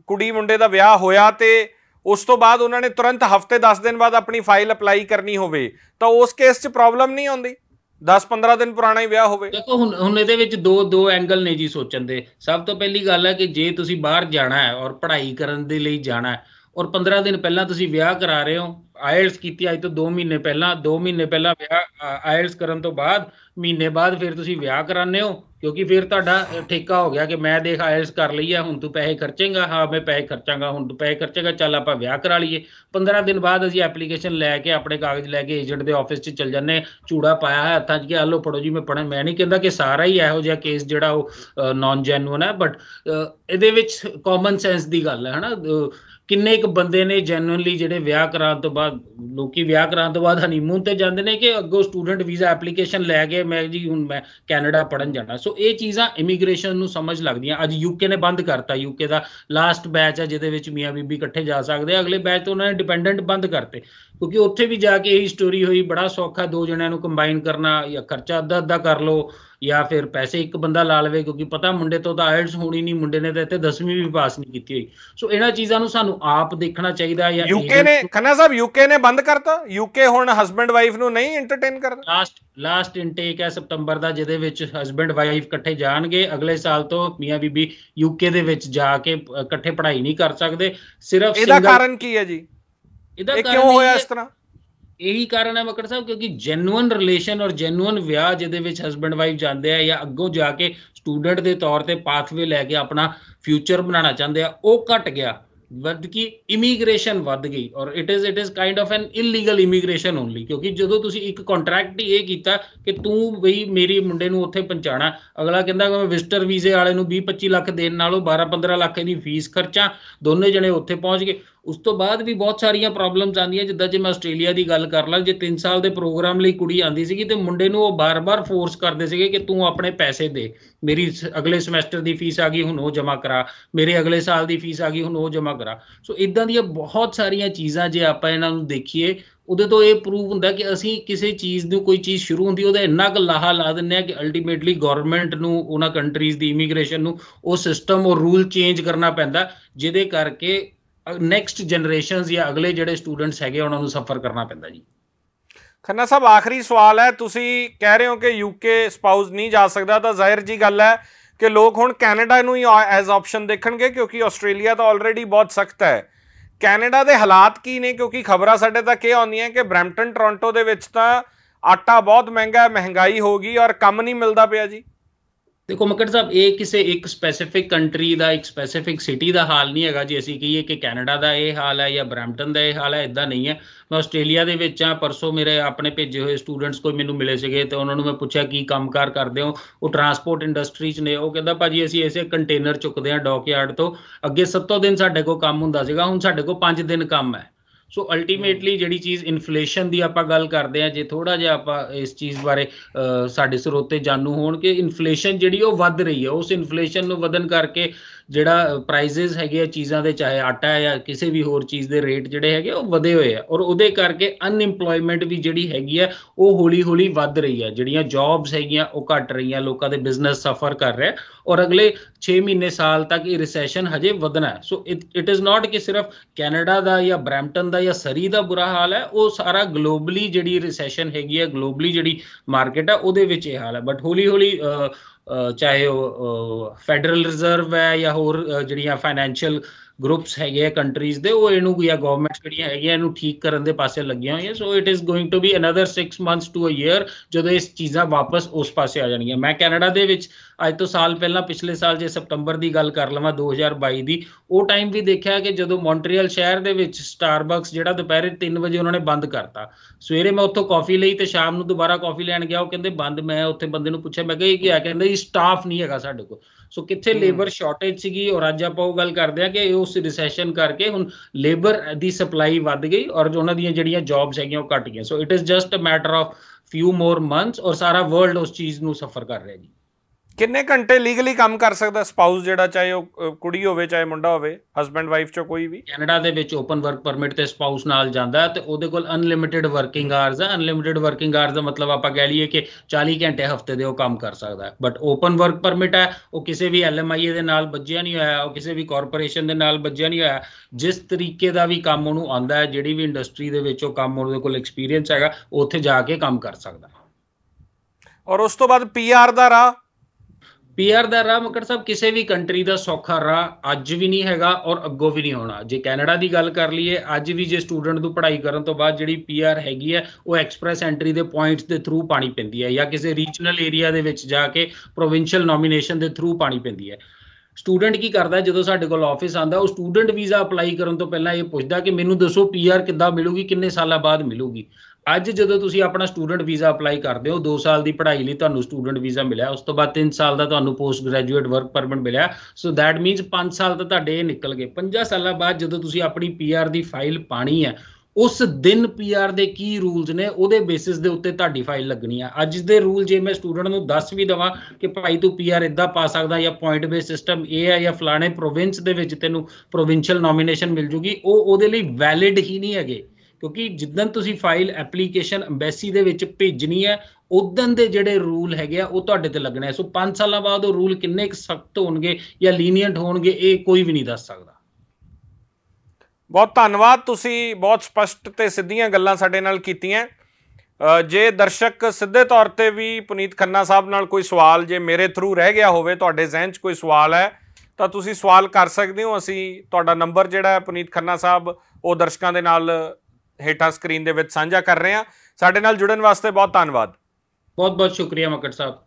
ਕੁੜੀ ਮੁੰਡੇ ਦਾ ਵਿਆਹ ਹੋਇਆ ਤੇ ਉਸ ਤੋਂ ਬਾਅਦ ਉਹਨਾਂ ਨੇ ਤੁਰੰਤ ਹਫ਼ਤੇ 10 ਦਿਨ ਬਾਅਦ ਆਪਣੀ ਫਾਈਲ ਅਪਲਾਈ ਕਰਨੀ ਹੋਵੇ ਤਾਂ ਉਸ ਕੇਸ 'ਚ ਪ੍ਰੋਬਲਮ ਨਹੀਂ ਆਉਂਦੀ? 10-15 ਦਿਨ ਪੁਰਾਣਾ ਹੀ ਵਿਆਹ ਹੋਵੇ। ਦੇਖੋ, ਹੁਣ ਹੁਣ ਇਹਦੇ ਵਿੱਚ ਦੋ ਦੋ ਐਂਗਲ ਨੇ ਜੀ ਸੋਚਣ ਦੇ। ਸਭ ਤੋਂ ਪਹਿਲੀ ਗੱਲ ਹੈ ਕਿ ਜੇ ਤੁਸੀਂ ਬਾਹਰ ਜਾਣਾ ਹੈ ਔਰ ਪੜ੍ਹਾਈ ਕਰਨ ਦੇ ਲਈ ਜਾਣਾ ਹੈ ਔਰ 15 ਦਿਨ ਪਹਿਲਾਂ ਤੁਸੀਂ ਵਿਆਹ ਕਰਾ ਰਹੇ ਹੋ, ਆਇਲਸ ਕੀਤੀ ਅੱਜ ਤੋਂ 2 ਮਹੀਨੇ ਪਹਿਲਾਂ 2 ਮਹੀਨੇ ਪਹਿਲਾਂ ਵਿਆਹ ਆਇਲਸ ਕਰਨ ਤੋਂ ਬਾਅਦ, ਮਹੀਨੇ ਬਾਅਦ ਫਿਰ ਤੁਸੀਂ ਵਿਆਹ ਕਰਾਉਂਦੇ ਹੋ, ਕਿਉਂਕਿ ਫਿਰ ਤੁਹਾਡਾ ਠੇਕਾ ਹੋ ਗਿਆ ਕਿ ਮੈਂ ਦੇਖ ਆਇਲਸ ਕਰ ਲਈ ਆ, ਹੁਣ ਤੂੰ ਪੈਸੇ ਖਰਚੇਗਾ, ਹਾਂ ਮੈਂ ਪੈਸੇ ਖਰਚਾਂਗਾ, ਹੁਣ ਤੂੰ ਪੈਸੇ ਖਰਚੇਗਾ, ਚੱਲ ਆਪਾਂ ਵਿਆਹ ਕਰਾ ਲਈਏ। 15 ਦਿਨ ਬਾਅਦ ਅਸੀਂ ਐਪਲੀਕੇਸ਼ਨ ਲੈ ਕੇ ਆਪਣੇ ਕਾਗਜ਼ ਲੈ ਕੇ ਏਜੰਟ ਦੇ ਆਫਿਸ 'ਚ ਚੱਲ ਜੰਨੇ ਚੂੜਾ ਪਾਇਆ ਹੈ ਹੱਥਾਂ 'ਚ ਕਿ ਆਲੋ ਪੜੋ ਜੀ, ਮੈਂ ਪੜਨ ਮੈਂ ਨਹੀਂ ਕਹਿੰਦਾ ਕਿ ਸਾਰਾ ਹੀ ਇਹੋ ਜਿਹਾ ਕੇਸ ਜਿਹੜਾ ਉਹ ਨਾਨ ਜੈਨੂਨ ਹੈ ਬਟ ਇਹਦੇ ਵਿੱਚ ਕਾਮਨ ਸੈਂਸ ਦੀ ਗੱਲ ਹੈ, ਹਨਾ? ਕਿੰਨੇ ਇੱਕ ਬੰਦੇ ਨੇ ਜੈਨੂਇਨਲੀ ਜਿਹੜੇ ਵਿਆਹ ਕਰਾਉਣ ਤੋਂ ਬਾਅਦ, ਲੋਕੀ ਵਿਆਹ ਕਰਾਉਣ ਤੋਂ ਬਾਅਦ ਹਨੀਮੂਨ ਤੇ ਜਾਂਦੇ ਨੇ ਕਿ ਅੱਗੋਂ ਸਟੂਡੈਂਟ ਵੀਜ਼ਾ ਐਪਲੀਕੇਸ਼ਨ ਲੈ ਕੇ ਮੈਂ ਜੀ ਹੁਣ ਮੈਂ ਕੈਨੇਡਾ ਪੜਨ ਜਾਣਾ। ਸੋ ਇਹ ਚੀਜ਼ਾਂ ਇਮੀਗ੍ਰੇਸ਼ਨ ਨੂੰ ਸਮਝ ਲੱਗਦੀਆਂ। ਅੱਜ ਯੂਕੇ ਨੇ ਬੰਦ ਕਰਤਾ। ਯੂਕੇ ਦਾ ਲਾਸਟ ਬੈਚ ਹੈ ਜਿਹਦੇ ਵਿੱਚ ਮੀਆਂ ਬੀਬੀ ਇਕੱਠੇ ਜਾ ਸਕਦੇ ਅਗਲੇ ਬੈਚ ਤੋਂ ਉਹਨਾਂ ਨੇ ਡਿਪੈਂਡੈਂਟ ਬੰਦ ਕਰਤੇ। ਕਿਉਂਕਿ ਉੱਥੇ ਵੀ ਜਾ ਕੇ ਇਹੀ ਸਟੋਰੀ ਹੋਈ, ਬੜਾ ਸੌਖਾ ਦੋ ਜਣਿਆਂ ਨੂੰ ਕੰਬਾਈਨ ਕਰਨਾ ਜਾਂ ਖਰਚਾ ਅੱਧਾ ਅੱਧਾ ਕਰ ਲਓ। ਜਾਂ ਫਿਰ ਪੈਸੇ ਇੱਕ ਬੰਦਾ ਲਾ ਲਵੇ ਕਿਉਂਕਿ ਪਤਾ ਮੁੰਡੇ ਤੋਂ ਤਾਂ ਆਇਲਟਸ ਹੋਣੀ ਨਹੀਂ ਮੁੰਡੇ ਨੇ ਤਾਂ ਇੱਥੇ 10ਵੀਂ ਵੀ ਪਾਸ ਨਹੀਂ ਕੀਤੀ ਹੋਈ। ਸੋ ਇਹਨਾਂ ਚੀਜ਼ਾਂ ਨੂੰ ਸਾਨੂੰ ਆਪ ਦੇਖਣਾ ਚਾਹੀਦਾ ਜਾਂ ਯੂਕੇ ਨੇ ਖੰਨਾ ਸਾਹਿਬ ਯੂਕੇ ਨੇ ਬੰਦ ਕਰਤਾ? ਯੂਕੇ ਹੁਣ ਹਸਬੰਡ ਵਾਈਫ ਨੂੰ ਨਹੀਂ ਐਂਟਰਟੇਨ ਕਰਦਾ? ਲਾਸਟ ਲਾਸਟ ਇਨਟੇਕ ਹੈ ਸਤੰਬਰ ਦਾ ਜਿਹਦੇ ਵਿੱਚ ਹਸਬੰਡ ਵਾਈਫ ਇਕੱਠੇ ਜਾਣਗੇ। ਅਗਲੇ ਸਾਲ ਤੋਂ ਮੀਆਂ ਬੀਬੀ ਯੂਕੇ ਦੇ ਵਿੱਚ ਜਾ ਕੇ ਇਕੱਠੇ ਪੜ੍ਹਾਈ ਨਹੀਂ ਕਰ ਸਕਦੇ। ਸਿਰਫ ਇਹਦਾ ਕਾਰਨ ਕੀ ਹੈ ਜੀ? ਇਹਦਾ ਕਾਰਨ ਕਿਉਂ ਹੋਇਆ ਇਸ ਤਰ੍ਹਾਂ? ਇਹੀ ਕਾਰਨ ਹੈ ਮਕੜ ਸਾਹਿਬ, ਕਿਉਂਕਿ ਜੈਨੂਇਨ ਰਿਲੇਸ਼ਨ ਔਰ ਜੈਨੂਇਨ ਵਿਆਹ ਜਿਹਦੇ ਵਿੱਚ ਹਸਬੰਡ ਵਾਈਫ ਜਾਂਦੇ ਆ ਜਾਂ ਅੱਗੋਂ ਜਾ ਕੇ ਸਟੂਡੈਂਟ ਦੇ ਤੌਰ ਤੇ ਪਾਥਵੇ ਲੈ ਕੇ ਆਪਣਾ ਫਿਊਚਰ ਬਣਾਉਣਾ ਚਾਹੁੰਦੇ ਆ, ਉਹ ਘਟ ਗਿਆ। ਵੱਧ ਕੀ ਇਮੀਗ੍ਰੇਸ਼ਨ ਵੱਧ ਗਈ ਔਰ it is it is kind of an illegal immigration only ਕਿਉਂਕਿ ਜਦੋਂ ਤੁਸੀਂ ਇੱਕ ਕੰਟਰੈਕਟ ਹੀ ਇਹ ਕੀਤਾ ਕਿ ਤੂੰ ਬਈ ਮੇਰੀ ਮੁੰਡੇ ਨੂੰ ਉੱਥੇ ਪਹੁੰਚਾਣਾ ਅਗਲਾ ਕਹਿੰਦਾ ਕਿ ਮੈਂ ਵਿਜ਼ਟਰ ਵੀਜ਼ੇ ਵਾਲੇ ਨੂੰ 20 25 ਲੱਖ ਦੇਣ ਨਾਲੋਂ 12 15 ਲੱਖ ਦੀ ਫੀਸ ਖਰਚਾ, ਦੋਨੇ ਜਣੇ ਉੱਥੇ ਪਹੁੰਚ ਗਏ। ਉਸ ਤੋਂ ਬਾਅਦ ਵੀ ਬਹੁਤ ਸਾਰੀਆਂ ਪ੍ਰੋਬਲਮਸ ਆਉਂਦੀਆਂ, ਜਿੱਦਾਂ ਜੇ ਮੈਂ ਆਸਟ੍ਰੇਲੀਆ ਦੀ ਗੱਲ ਕਰ ਲਾਂ, ਜੇ 3 ਸਾਲ ਦੇ ਪ੍ਰੋਗਰਾਮ ਲਈ ਕੁੜੀ ਆਂਦੀ ਸੀਗੀ ਤੇ ਮੁੰਡੇ ਨੂੰ ਉਹ ਬਾਰ-ਬਾਰ ਫੋਰਸ ਕਰਦੇ ਸੀਗੇ ਕਿ ਤੂੰ ਆਪਣੇ ਪੈਸੇ ਦੇ। ਮੇਰੀ ਅਗਲੇ ਸਮੈਸਟਰ ਦੀ ਫੀਸ ਆ ਗਈ, ਹੁਣ ਉਹ ਜਮ੍ਹਾਂ ਕਰਾ। ਮੇਰੇ ਅਗਲੇ ਸਾਲ ਦੀ ਫੀਸ ਆ ਗਈ, ਹੁਣ ਉਹ ਜਮ੍ਹਾਂ ਕਰਾ। ਸੋ ਇਦਾਂ ਦੀਆਂ ਬਹੁਤ ਸਾਰੀਆਂ ਚੀਜ਼ਾਂ ਜੇ ਆਪਾਂ ਇਹਨਾਂ ਨੂੰ ਦੇਖੀਏ, ਉਹਦੇ ਤੋਂ ਇਹ ਪ੍ਰੂਵ ਹੁੰਦਾ ਕਿ ਅਸੀਂ ਕਿਸੇ ਚੀਜ਼ ਨੂੰ ਕੋਈ ਚੀਜ਼ ਸ਼ੁਰੂ ਹੁੰਦੀ, ਉਹਦਾ ਇੰਨਾ ਕੁ ਲਾਹਾ ਲਾ ਦਿੰਨੇ ਆ ਕਿ ਅਲਟੀਮੇਟਲੀ ਗਵਰਨਮੈਂਟ ਨੂੰ, ਉਹਨਾਂ ਕੰਟਰੀਜ਼ ਦੀ ਇਮੀਗ੍ਰੇਸ਼ਨ ਨੂੰ, ਉਹ ਸਿਸਟਮ ਉਹ ਰੂਲ ਚੇਂਜ ਕਰਨਾ ਪੈਂਦਾ, ਜਿਹਦੇ ਕਰਕੇ ਨੈਕਸਟ ਜਨਰੇਸ਼ਨਸ ਜਾਂ ਅਗਲੇ ਜਿਹੜੇ ਸਟੂਡੈਂਟਸ ਹੈਗੇ ਉਹਨਾਂ ਨੂੰ ਸਫਰ ਕਰਨਾ ਪੈਂਦਾ ਜੀ। ਖੰਨਾ ਸਾਹਿਬ, ਆਖਰੀ ਸਵਾਲ ਹੈ, ਤੁਸੀਂ ਕਹਿ ਰਹੇ ਹੋ ਕਿ ਯੂਕੇ ਸਪਾਊਸ ਨਹੀਂ ਜਾ ਸਕਦਾ, ਤਾਂ ਜ਼ਾਹਿਰ ਜੀ ਗੱਲ ਹੈ ਕਿ ਲੋਕ ਹੁਣ ਕੈਨੇਡਾ ਨੂੰ ਹੀ ਐਜ਼ ਆਪਸ਼ਨ ਦੇਖਣਗੇ, ਕਿਉਂਕਿ ਆਸਟ੍ਰੇਲੀਆ ਤਾਂ ਆਲਰੇਡੀ ਬਹੁਤ ਸਖਤ ਹੈ। ਕੈਨੇਡਾ ਦੇ ਹਾਲਾਤ ਕੀ ਨੇ? ਕਿਉਂਕਿ ਖਬਰਾਂ ਸਾਡੇ ਤੱਕ ਇਹ ਆਉਂਦੀਆਂ ਕਿ ਬ੍ਰੈਂਪਟਨ, ਟੋਰਾਂਟੋ ਦੇ ਵਿੱਚ ਤਾਂ ਆਟਾ ਬਹੁਤ ਮਹਿੰਗਾ ਹੈ, ਮਹਿੰਗਾਈ ਹੋ ਗਈ ਔਰ ਕੰਮ ਨਹੀਂ ਮਿਲਦਾ ਪਿਆ ਜੀ। ਦੇਖੋ ਮੱਕੜ ਸਾਹਿਬ, ਇਹ ਕਿਸੇ ਇੱਕ ਸਪੈਸੀਫਿਕ ਕੰਟਰੀ ਦਾ, ਇੱਕ ਸਪੈਸੀਫਿਕ ਸਿਟੀ ਦਾ ਹਾਲ ਨਹੀਂ ਹੈਗਾ ਜੇ। ਅਸੀਂ ਕਹੀਏ ਕਿ ਕੈਨੇਡਾ ਦਾ ਇਹ ਹਾਲ ਹੈ ਜਾਂ ਬਰੈਂਪਟਨ ਦਾ ਇਹ ਹਾਲ ਹੈ ਇਦਾਂ ਨਹੀਂ ਹੈ। ਮੈਂ ਆਸਟ੍ਰੇਲੀਆ ਦੇ ਵਿੱਚ ਆ ਪਰਸੋਂ ਮੇਰੇ ਆਪਣੇ ਭੇਜੇ ਹੋਏ ਸਟੂਡੈਂਟਸ ਕੋਈ ਮੈਨੂੰ ਮਿਲੇ ਸੀਗੇ ਤੇ ਉਹਨਾਂ ਨੂੰ ਮੈਂ ਪੁੱਛਿਆ ਕੀ ਕੰਮਕਾਰ ਕਰਦੇ ਹੋ। ਉਹ ਟਰਾਂਸਪੋਰਟ ਇੰਡਸਟਰੀ 'ਚ ਨੇ, ਉਹ ਕਹਿੰਦਾ ਭਾਜੀ ਅਸੀਂ ਐਸੇ ਕੰਟੇਨਰ ਚੁੱਕਦੇ ਆ ਡੌਕਯਾਰਡ ਤੋਂ। ਅੱਗੇ 7 ਦਿਨ ਸਾਡੇ ਕੋਲ ਕੰਮ ਹੁੰਦਾ ਸੀਗਾ, ਹੁਣ ਸਾਡੇ ਕੋਲ 5 ਦਿਨ ਕੰਮ ਹੈ। ਸੋ ਅਲਟੀਮੇਟਲੀ ਜਿਹੜੀ ਚੀਜ਼ ਇਨਫਲੇਸ਼ਨ ਦੀ ਆਪਾਂ ਗੱਲ ਕਰਦੇ ਆ ਜੇ ਥੋੜਾ ਜਿਹਾ ਆਪਾਂ ਇਸ ਚੀਜ਼ ਬਾਰੇ ਸਾਡੇ ਸਰੋਤੇ ਜਾਣੂ ਹੋਣ ਕਿ ਇਨਫਲੇਸ਼ਨ ਜਿਹੜੀ ਉਹ ਵੱਧ ਰਹੀ ਹੈ ਉਸ ਇਨਫਲੇਸ਼ਨ ਨੂੰ ਵਧਨ ਕਰਕੇ ਜਿਹੜਾ ਪ੍ਰਾਈਸਸ ਹੈਗੇ ਆ ਚੀਜ਼ਾਂ ਦੇ, ਚਾਹੇ ਆਟਾ ਜਾਂ ਕਿਸੇ ਵੀ ਹੋਰ ਚੀਜ਼ ਦੇ ਰੇਟ ਜਿਹੜੇ ਹੈਗੇ ਉਹ ਵਧੇ ਹੋਏ ਆ। ਔਰ ਉਹਦੇ ਕਰਕੇ ਅਨਇੰਪਲੋਇਮੈਂਟ ਵੀ ਜਿਹੜੀ ਹੈਗੀ ਆ, ਉਹ ਹੌਲੀ ਹੌਲੀ ਵੱਧ ਰਹੀ ਹੈ ਜਿਹੜੀਆਂ ਜੌਬਸ ਹੈਗੀਆਂ, ਉਹ ਘਟ ਰਹੀਆਂ, ਲੋਕਾਂ ਦੇ ਬਿਜ਼ਨਸ ਸਫਰ ਕਰ ਰਿਹਾ। ਔਰ ਅਗਲੇ 6 ਮਹੀਨੇ, ਸਾਲ ਤੱਕ ਇਹ ਰਿਸੈਸ਼ਨ ਹਜੇ ਵਧਣਾ ਸੋ ਇਟ ਇਜ਼ ਨਾਟ ਕਿ ਸਿਰਫ ਕੈਨੇਡਾ ਦਾ ਜਾਂ ਬ੍ਰੈਂਪਟਨ ਦਾ ਜਾਂ ਸਰੀ ਦਾ ਬੁਰਾ ਹਾਲ ਹੈ, ਉਹ ਸਾਰਾ ਗਲੋਬਲੀ ਜਿਹੜੀ ਰਿਸੈਸ਼ਨ ਹੈਗੀ ਹੈ ਗਲੋਬਲੀ ਜਿਹੜੀ ਮਾਰਕੀਟ ਆ, ਉਹਦੇ ਵਿੱਚ ਇਹ ਹਾਲ ਹੈ। ਬਟ ਹੌਲੀ ਹੌਲੀ ਚਾਹੇ ਉਹ ਫੈਡਰਲ ਰਿਜ਼ਰਵ ਹੈ ਜਾਂ ਹੋਰ ਜਿਹੜੀਆਂ ਫਾਈਨੈਂਸ਼ੀਅਲ ਗਰੁੱਪਸ ਹੈਗੇ ਆ ਕੰਟਰੀਜ਼ ਦੇ, ਉਹ ਇਹਨੂੰ ਜਾਂ ਗਵਰਨਮੈਂਟ ਜਿਹੜੀਆਂ ਹੈਗੀਆਂ, ਇਹਨੂੰ ਠੀਕ ਕਰਨ ਦੇ ਪਾਸੇ ਲੱਗੀਆਂ ਹੋਈਆਂ so it is going to be another 6 months to a year ਜਦੋਂ ਇਸ ਚੀਜ਼ਾਂ ਵਾਪਸ ਉਸ ਪਾਸੇ ਆ ਜਾਣਗੀਆਂ। ਮੈਂ ਕੈਨੇਡਾ ਦੇ ਵਿੱਚ ਅੱਜ ਤੋਂ ਸਾਲ ਪਹਿਲਾਂ, ਪਿਛਲੇ ਸਾਲ ਜੇ ਸਤੰਬਰ ਦੀ ਗੱਲ ਕਰ ਲਵਾਂ 2022 ਦੀ, ਉਹ ਟਾਈਮ ਵੀ ਦੇਖਿਆ ਕਿ ਜਦੋਂ ਮੌਂਟਰੀਅਲ ਸ਼ਹਿਰ ਦੇ ਵਿੱਚ ਸਟਾਰਬਕਸ ਜਿਹੜਾ ਦੁਪਹਿਰੇ 3 ਵਜੇ ਉਹਨਾਂ ਨੇ ਬੰਦ ਕਰਤਾ। ਸਵੇਰੇ ਮੈਂ ਉੱਥੋਂ ਕਾਫੀ ਲਈ ਤੇ ਸ਼ਾਮ ਨੂੰ ਦੁਬਾਰਾ ਕਾਫੀ ਲੈਣ ਗਿਆ, ਉਹ ਕਹਿੰਦੇ, ਬੰਦ। ਮੈਂ ਉੱਥੇ ਬੰਦੇ ਨੂੰ ਪੁੱਛਿਆ, ਮੈਂ ਕਿਹਾ, ਇਹ ਕੀ ਆ? ਕਹਿੰਦੇ ਜੀ ਸਟਾਫ ਨਹੀਂ ਹੈਗਾ ਸਾਡੇ ਕੋਲ। ਸੋ ਕਿੱਥੇ ਲੇਬਰ ਸ਼ਾਰਟੇਜ ਸੀਗੀ ਔਰ ਅੱਜ ਆਪਾਂ ਉਹ ਗੱਲ ਕਰਦੇ ਆ ਕਿ ਉਸ ਰਿਸੈਸ਼ਨ ਕਰਕੇ ਹੁਣ ਲੇਬਰ ਦੀ ਸਪਲਾਈ ਵੱਧ ਗਈ ਔਰ ਉਹਨਾਂ ਦੀਆਂ ਜਿਹੜੀਆਂ ਜੌਬਸ ਹੈਗੀਆਂ ਉਹ ਘਟ ਗਈਆਂ। So it is just a matter of few more months ਔਰ ਸਾਰਾ ਵਰਲਡ ਉਸ ਚੀਜ਼ ਨੂੰ ਸਫਰ ਕਰ ਰਿਹਾ ਜੀ। ਕਿੰਨੇ ਘੰਟੇ ਲੀਗਲੀ ਕੰਮ ਕਰ ਸਕਦਾ ਸਪਾਊਸ ਜਿਹੜਾ ਚਾਹੇ ਉਹ ਕੁੜੀ ਹੋਵੇ ਚਾਹੇ ਮੁੰਡਾ ਹੋਵੇ ਹਸਬੰਡ ਵਾਈਫ ਚੋਂ ਕੋਈ ਵੀ? ਕੈਨੇਡਾ ਦੇ ਵਿੱਚ ਓਪਨ ਵਰਕ ਪਰਮਿਟ ਤੇ ਸਪਾਊਸ ਨਾਲ ਜਾਂਦਾ ਤੇ ਉਹਦੇ ਕੋਲ ਅਨਲਿਮਿਟਿਡ ਵਰਕਿੰਗ ਆਵਰਸ ਹੈ। ਅਨਲਿਮਿਟਿਡ ਵਰਕਿੰਗ ਆਵਰਸ ਦਾ ਮਤਲਬ ਆਪਾਂ ਕਹਿ ਲਈਏ ਕਿ 40 ਘੰਟੇ ਹਫ਼ਤੇ ਦੇ ਉਹ ਕੰਮ ਕਰ ਸਕਦਾ ਹੈ। ਬਟ ਓਪਨ ਵਰਕ ਪਰਮਿਟ ਹੈ ਉਹ ਕਿਸੇ ਵੀ ਐਲਐਮਆਈਏ ਦੇ ਨਾਲ ਬੱਜਿਆ ਨਹੀਂ ਹੋਇਆ ਉਹ ਕਿਸੇ ਵੀ ਕਾਰਪੋਰੇਸ਼ਨ ਦੇ ਨਾਲ ਬੱਜਿਆ ਨਹੀਂ ਹੋਇਆ। ਜਿਸ ਤਰੀਕੇ ਦਾ ਵੀ ਕੰਮ ਉਹਨੂੰ ਆਉਂਦਾ ਹੈ ਜਿਹੜੀ ਵੀ ਇੰਡਸਟਰੀ ਦੇ ਵਿੱਚ ਉਹ ਕੰਮ ਉਹਦੇ ਕੋਲ ਐਕਸਪੀਰੀਅੰਸ ਹੈਗਾ ਉੱਥੇ ਜਾ ਕੇ ਕੰਮ ਕਰ ਸਕਦਾ। ਔਰ ਉਸ ਤੋਂ ਬਾਅਦ ਪੀਆਰ ਦਾ ਰਾਹ ਪੀਆਰ ਦਾ ਰਾਹ ਮਕਰ ਸਾਹਿਬ, ਕਿਸੇ ਵੀ ਕੰਟਰੀ ਦਾ ਸੌਖਾ ਰਾਹ ਅੱਜ ਵੀ ਨਹੀਂ ਹੈਗਾ ਔਰ ਅੱਗੋਂ ਵੀ ਨਹੀਂ ਹੋਣਾ। ਜੇ ਕੈਨੇਡਾ ਦੀ ਗੱਲ ਕਰ ਲਈਏ, ਅੱਜ ਵੀ ਜੇ ਸਟੂਡੈਂਟ ਨੂੰ ਪੜ੍ਹਾਈ ਕਰਨ ਤੋਂ ਬਾਅਦ ਜਿਹੜੀ ਪੀਆਰ ਹੈਗੀ ਹੈ, ਉਹ ਐਕਸਪ੍ਰੈਸ ਐਂਟਰੀ ਦੇ ਪੁਆਇੰਟਸ ਦੇ ਥਰੂ ਪਾਣੀ ਪੈਂਦੀ ਹੈ ਜਾਂ ਕਿਸੇ ਰੀਜਨਲ ਏਰੀਆ ਦੇ ਵਿੱਚ ਜਾ ਕੇ ਪ੍ਰੋਵਿੰਸ਼ੀਅਲ ਨੋਮੀਨੇਸ਼ਨ ਦੇ ਥਰੂ ਪਾਣੀ ਪੈਂਦੀ ਹੈ। ਸਟੂਡੈਂਟ ਕੀ ਕਰਦਾ ਜਦੋਂ ਸਾਡੇ ਕੋਲ ਆਫਿਸ ਆਂਦਾ ਉਹ ਸਟੂਡੈਂਟ ਵੀਜ਼ਾ ਅਪਲਾਈ ਕਰਨ ਤੋਂ ਪਹਿਲਾਂ ਇਹ ਪੁੱਛਦਾ ਕਿ ਮੈਨੂੰ ਦੱਸੋ ਪੀਆਰ ਕਿੱਦਾਂ ਮਿਲੂਗੀ, ਕਿੰਨੇ ਸਾਲਾਂ ਬਾਅਦ ਮਿਲੂਗੀ। ਅੱਜ ਜਦੋਂ ਤੁਸੀਂ ਆਪਣਾ ਸਟੂਡੈਂਟ ਵੀਜ਼ਾ ਅਪਲਾਈ ਕਰਦੇ ਹੋ 2 ਸਾਲ ਦੀ ਪੜ੍ਹਾਈ ਲਈ ਤੁਹਾਨੂੰ ਸਟੂਡੈਂਟ ਵੀਜ਼ਾ ਮਿਲਿਆ, ਉਸ ਤੋਂ ਬਾਅਦ 3 ਸਾਲ ਦਾ ਤੁਹਾਨੂੰ ਪੋਸਟ ਗ੍ਰੈਜੂਏਟ ਵਰਕ ਪਰਮਿਟ ਮਿਲਿਆ ਸੋ ਥੈਟ ਮੀਨਸ 5 ਸਾਲ ਤਾਂ ਤੁਹਾਡੇ ਇਹ ਨਿਕਲ ਗਏ। 5 ਸਾਲਾਂ ਬਾਅਦ ਜਦੋਂ ਤੁਸੀਂ ਆਪਣੀ ਪੀਆਰ ਦੀ ਫਾਈਲ ਪਾਣੀ ਹੈ, ਉਸ ਦਿਨ ਪੀਆਰ ਦੇ ਕੀ ਰੂਲਸ ਨੇ, ਉਹਦੇ ਬੇਸਿਸ ਦੇ ਉੱਤੇ ਤੁਹਾਡੀ ਫਾਈਲ ਲੱਗਣੀ ਆ ਅੱਜ ਦੇ ਰੂਲ ਜੇ ਮੈਂ ਸਟੂਡੈਂਟ ਨੂੰ ਦੱਸ ਵੀ ਦਵਾਂ ਕਿ ਭਾਈ ਤੂੰ ਪੀਆਰ ਇਦਾਂ ਪਾ ਸਕਦਾ ਜਾਂ ਪੁਆਇੰਟ ਬੇਸ ਸਿਸਟਮ ਇਹ ਹੈ ਜਾਂ ਫਲਾਣੇ ਪ੍ਰੋਵਿੰਸ ਦੇ ਵਿੱਚ ਤੈਨੂੰ ਪ੍ਰੋਵਿੰਸ਼ੀਅਲ ਨੋਮੀਨੇਸ਼ਨ ਮਿਲ ਜੂਗੀ, ਉਹ ਉਹਦੇ ਲਈ ਵੈਲਿਡ ਹੀ ਨਹੀਂ ਹੈਗੇ। ਕਿਉਂਕਿ ਜਿੱਦਨ ਤੁਸੀਂ ਫਾਈਲ ਐਪਲੀਕੇਸ਼ਨ ਐਮਬੈਸੀ ਦੇ ਵਿੱਚ ਭੇਜਣੀ ਹੈ ਉਦੋਂ ਦੇ ਜਿਹੜੇ ਰੂਲ ਹੈਗੇ ਆ, ਉਹ ਤੁਹਾਡੇ ਤੇ ਲੱਗਣੇ ਸੋ 5 ਸਾਲਾਂ ਬਾਅਦ ਉਹ ਰੂਲ ਕਿੰਨੇ ਕੁ ਸਖਤ ਹੋਣਗੇ ਜਾਂ ਲੀਨੀਅੰਟ ਹੋਣਗੇ, ਇਹ ਕੋਈ ਵੀ ਨਹੀਂ ਦੱਸ ਸਕਦਾ। ਬਹੁਤ ਧੰਨਵਾਦ, ਤੁਸੀਂ ਬਹੁਤ ਸਪਸ਼ਟ ਤੇ ਸਿੱਧੀਆਂ ਗੱਲਾਂ ਸਾਡੇ ਨਾਲ ਕੀਤੀਆਂ। ਜੇ ਦਰਸ਼ਕ ਸਿੱਧੇ ਤੌਰ ਤੇ ਵੀ ਪੁਨੀਤ ਖੰਨਾ ਸਾਹਿਬ ਨਾਲ ਕੋਈ ਸਵਾਲ ਜੇ ਮੇਰੇ ਥਰੂ ਰਹਿ ਗਿਆ ਹੋਵੇ, ਤੁਹਾਡੇ ਜ਼ਿਹਨ 'ਚ ਕੋਈ ਸਵਾਲ ਹੈ, ਤਾਂ ਤੁਸੀਂ ਸਵਾਲ ਕਰ ਸਕਦੇ ਹੋ। ਅਸੀਂ ਤੁਹਾਡਾ ਨੰਬਰ ਜਿਹੜਾ ਹੈ ਪੁਨੀਤ ਖੰਨਾ ਸਾਹਿਬ, ਉਹ ਦਰਸ਼ਕਾਂ ਦੇ ਨਾਲ ਹੇਠਾਂ ਸਕਰੀਨ ਦੇ ਵਿੱਚ ਸਾਂਝਾ ਕਰ ਰਹੇ ਹਾਂ। ਸਾਡੇ ਨਾਲ ਜੁੜਨ ਵਾਸਤੇ ਬਹੁਤ ਧੰਨਵਾਦ। ਬਹੁਤ ਬਹੁਤ ਸ਼ੁਕਰੀਆ ਮਕੜ ਸਾਹਿਬ।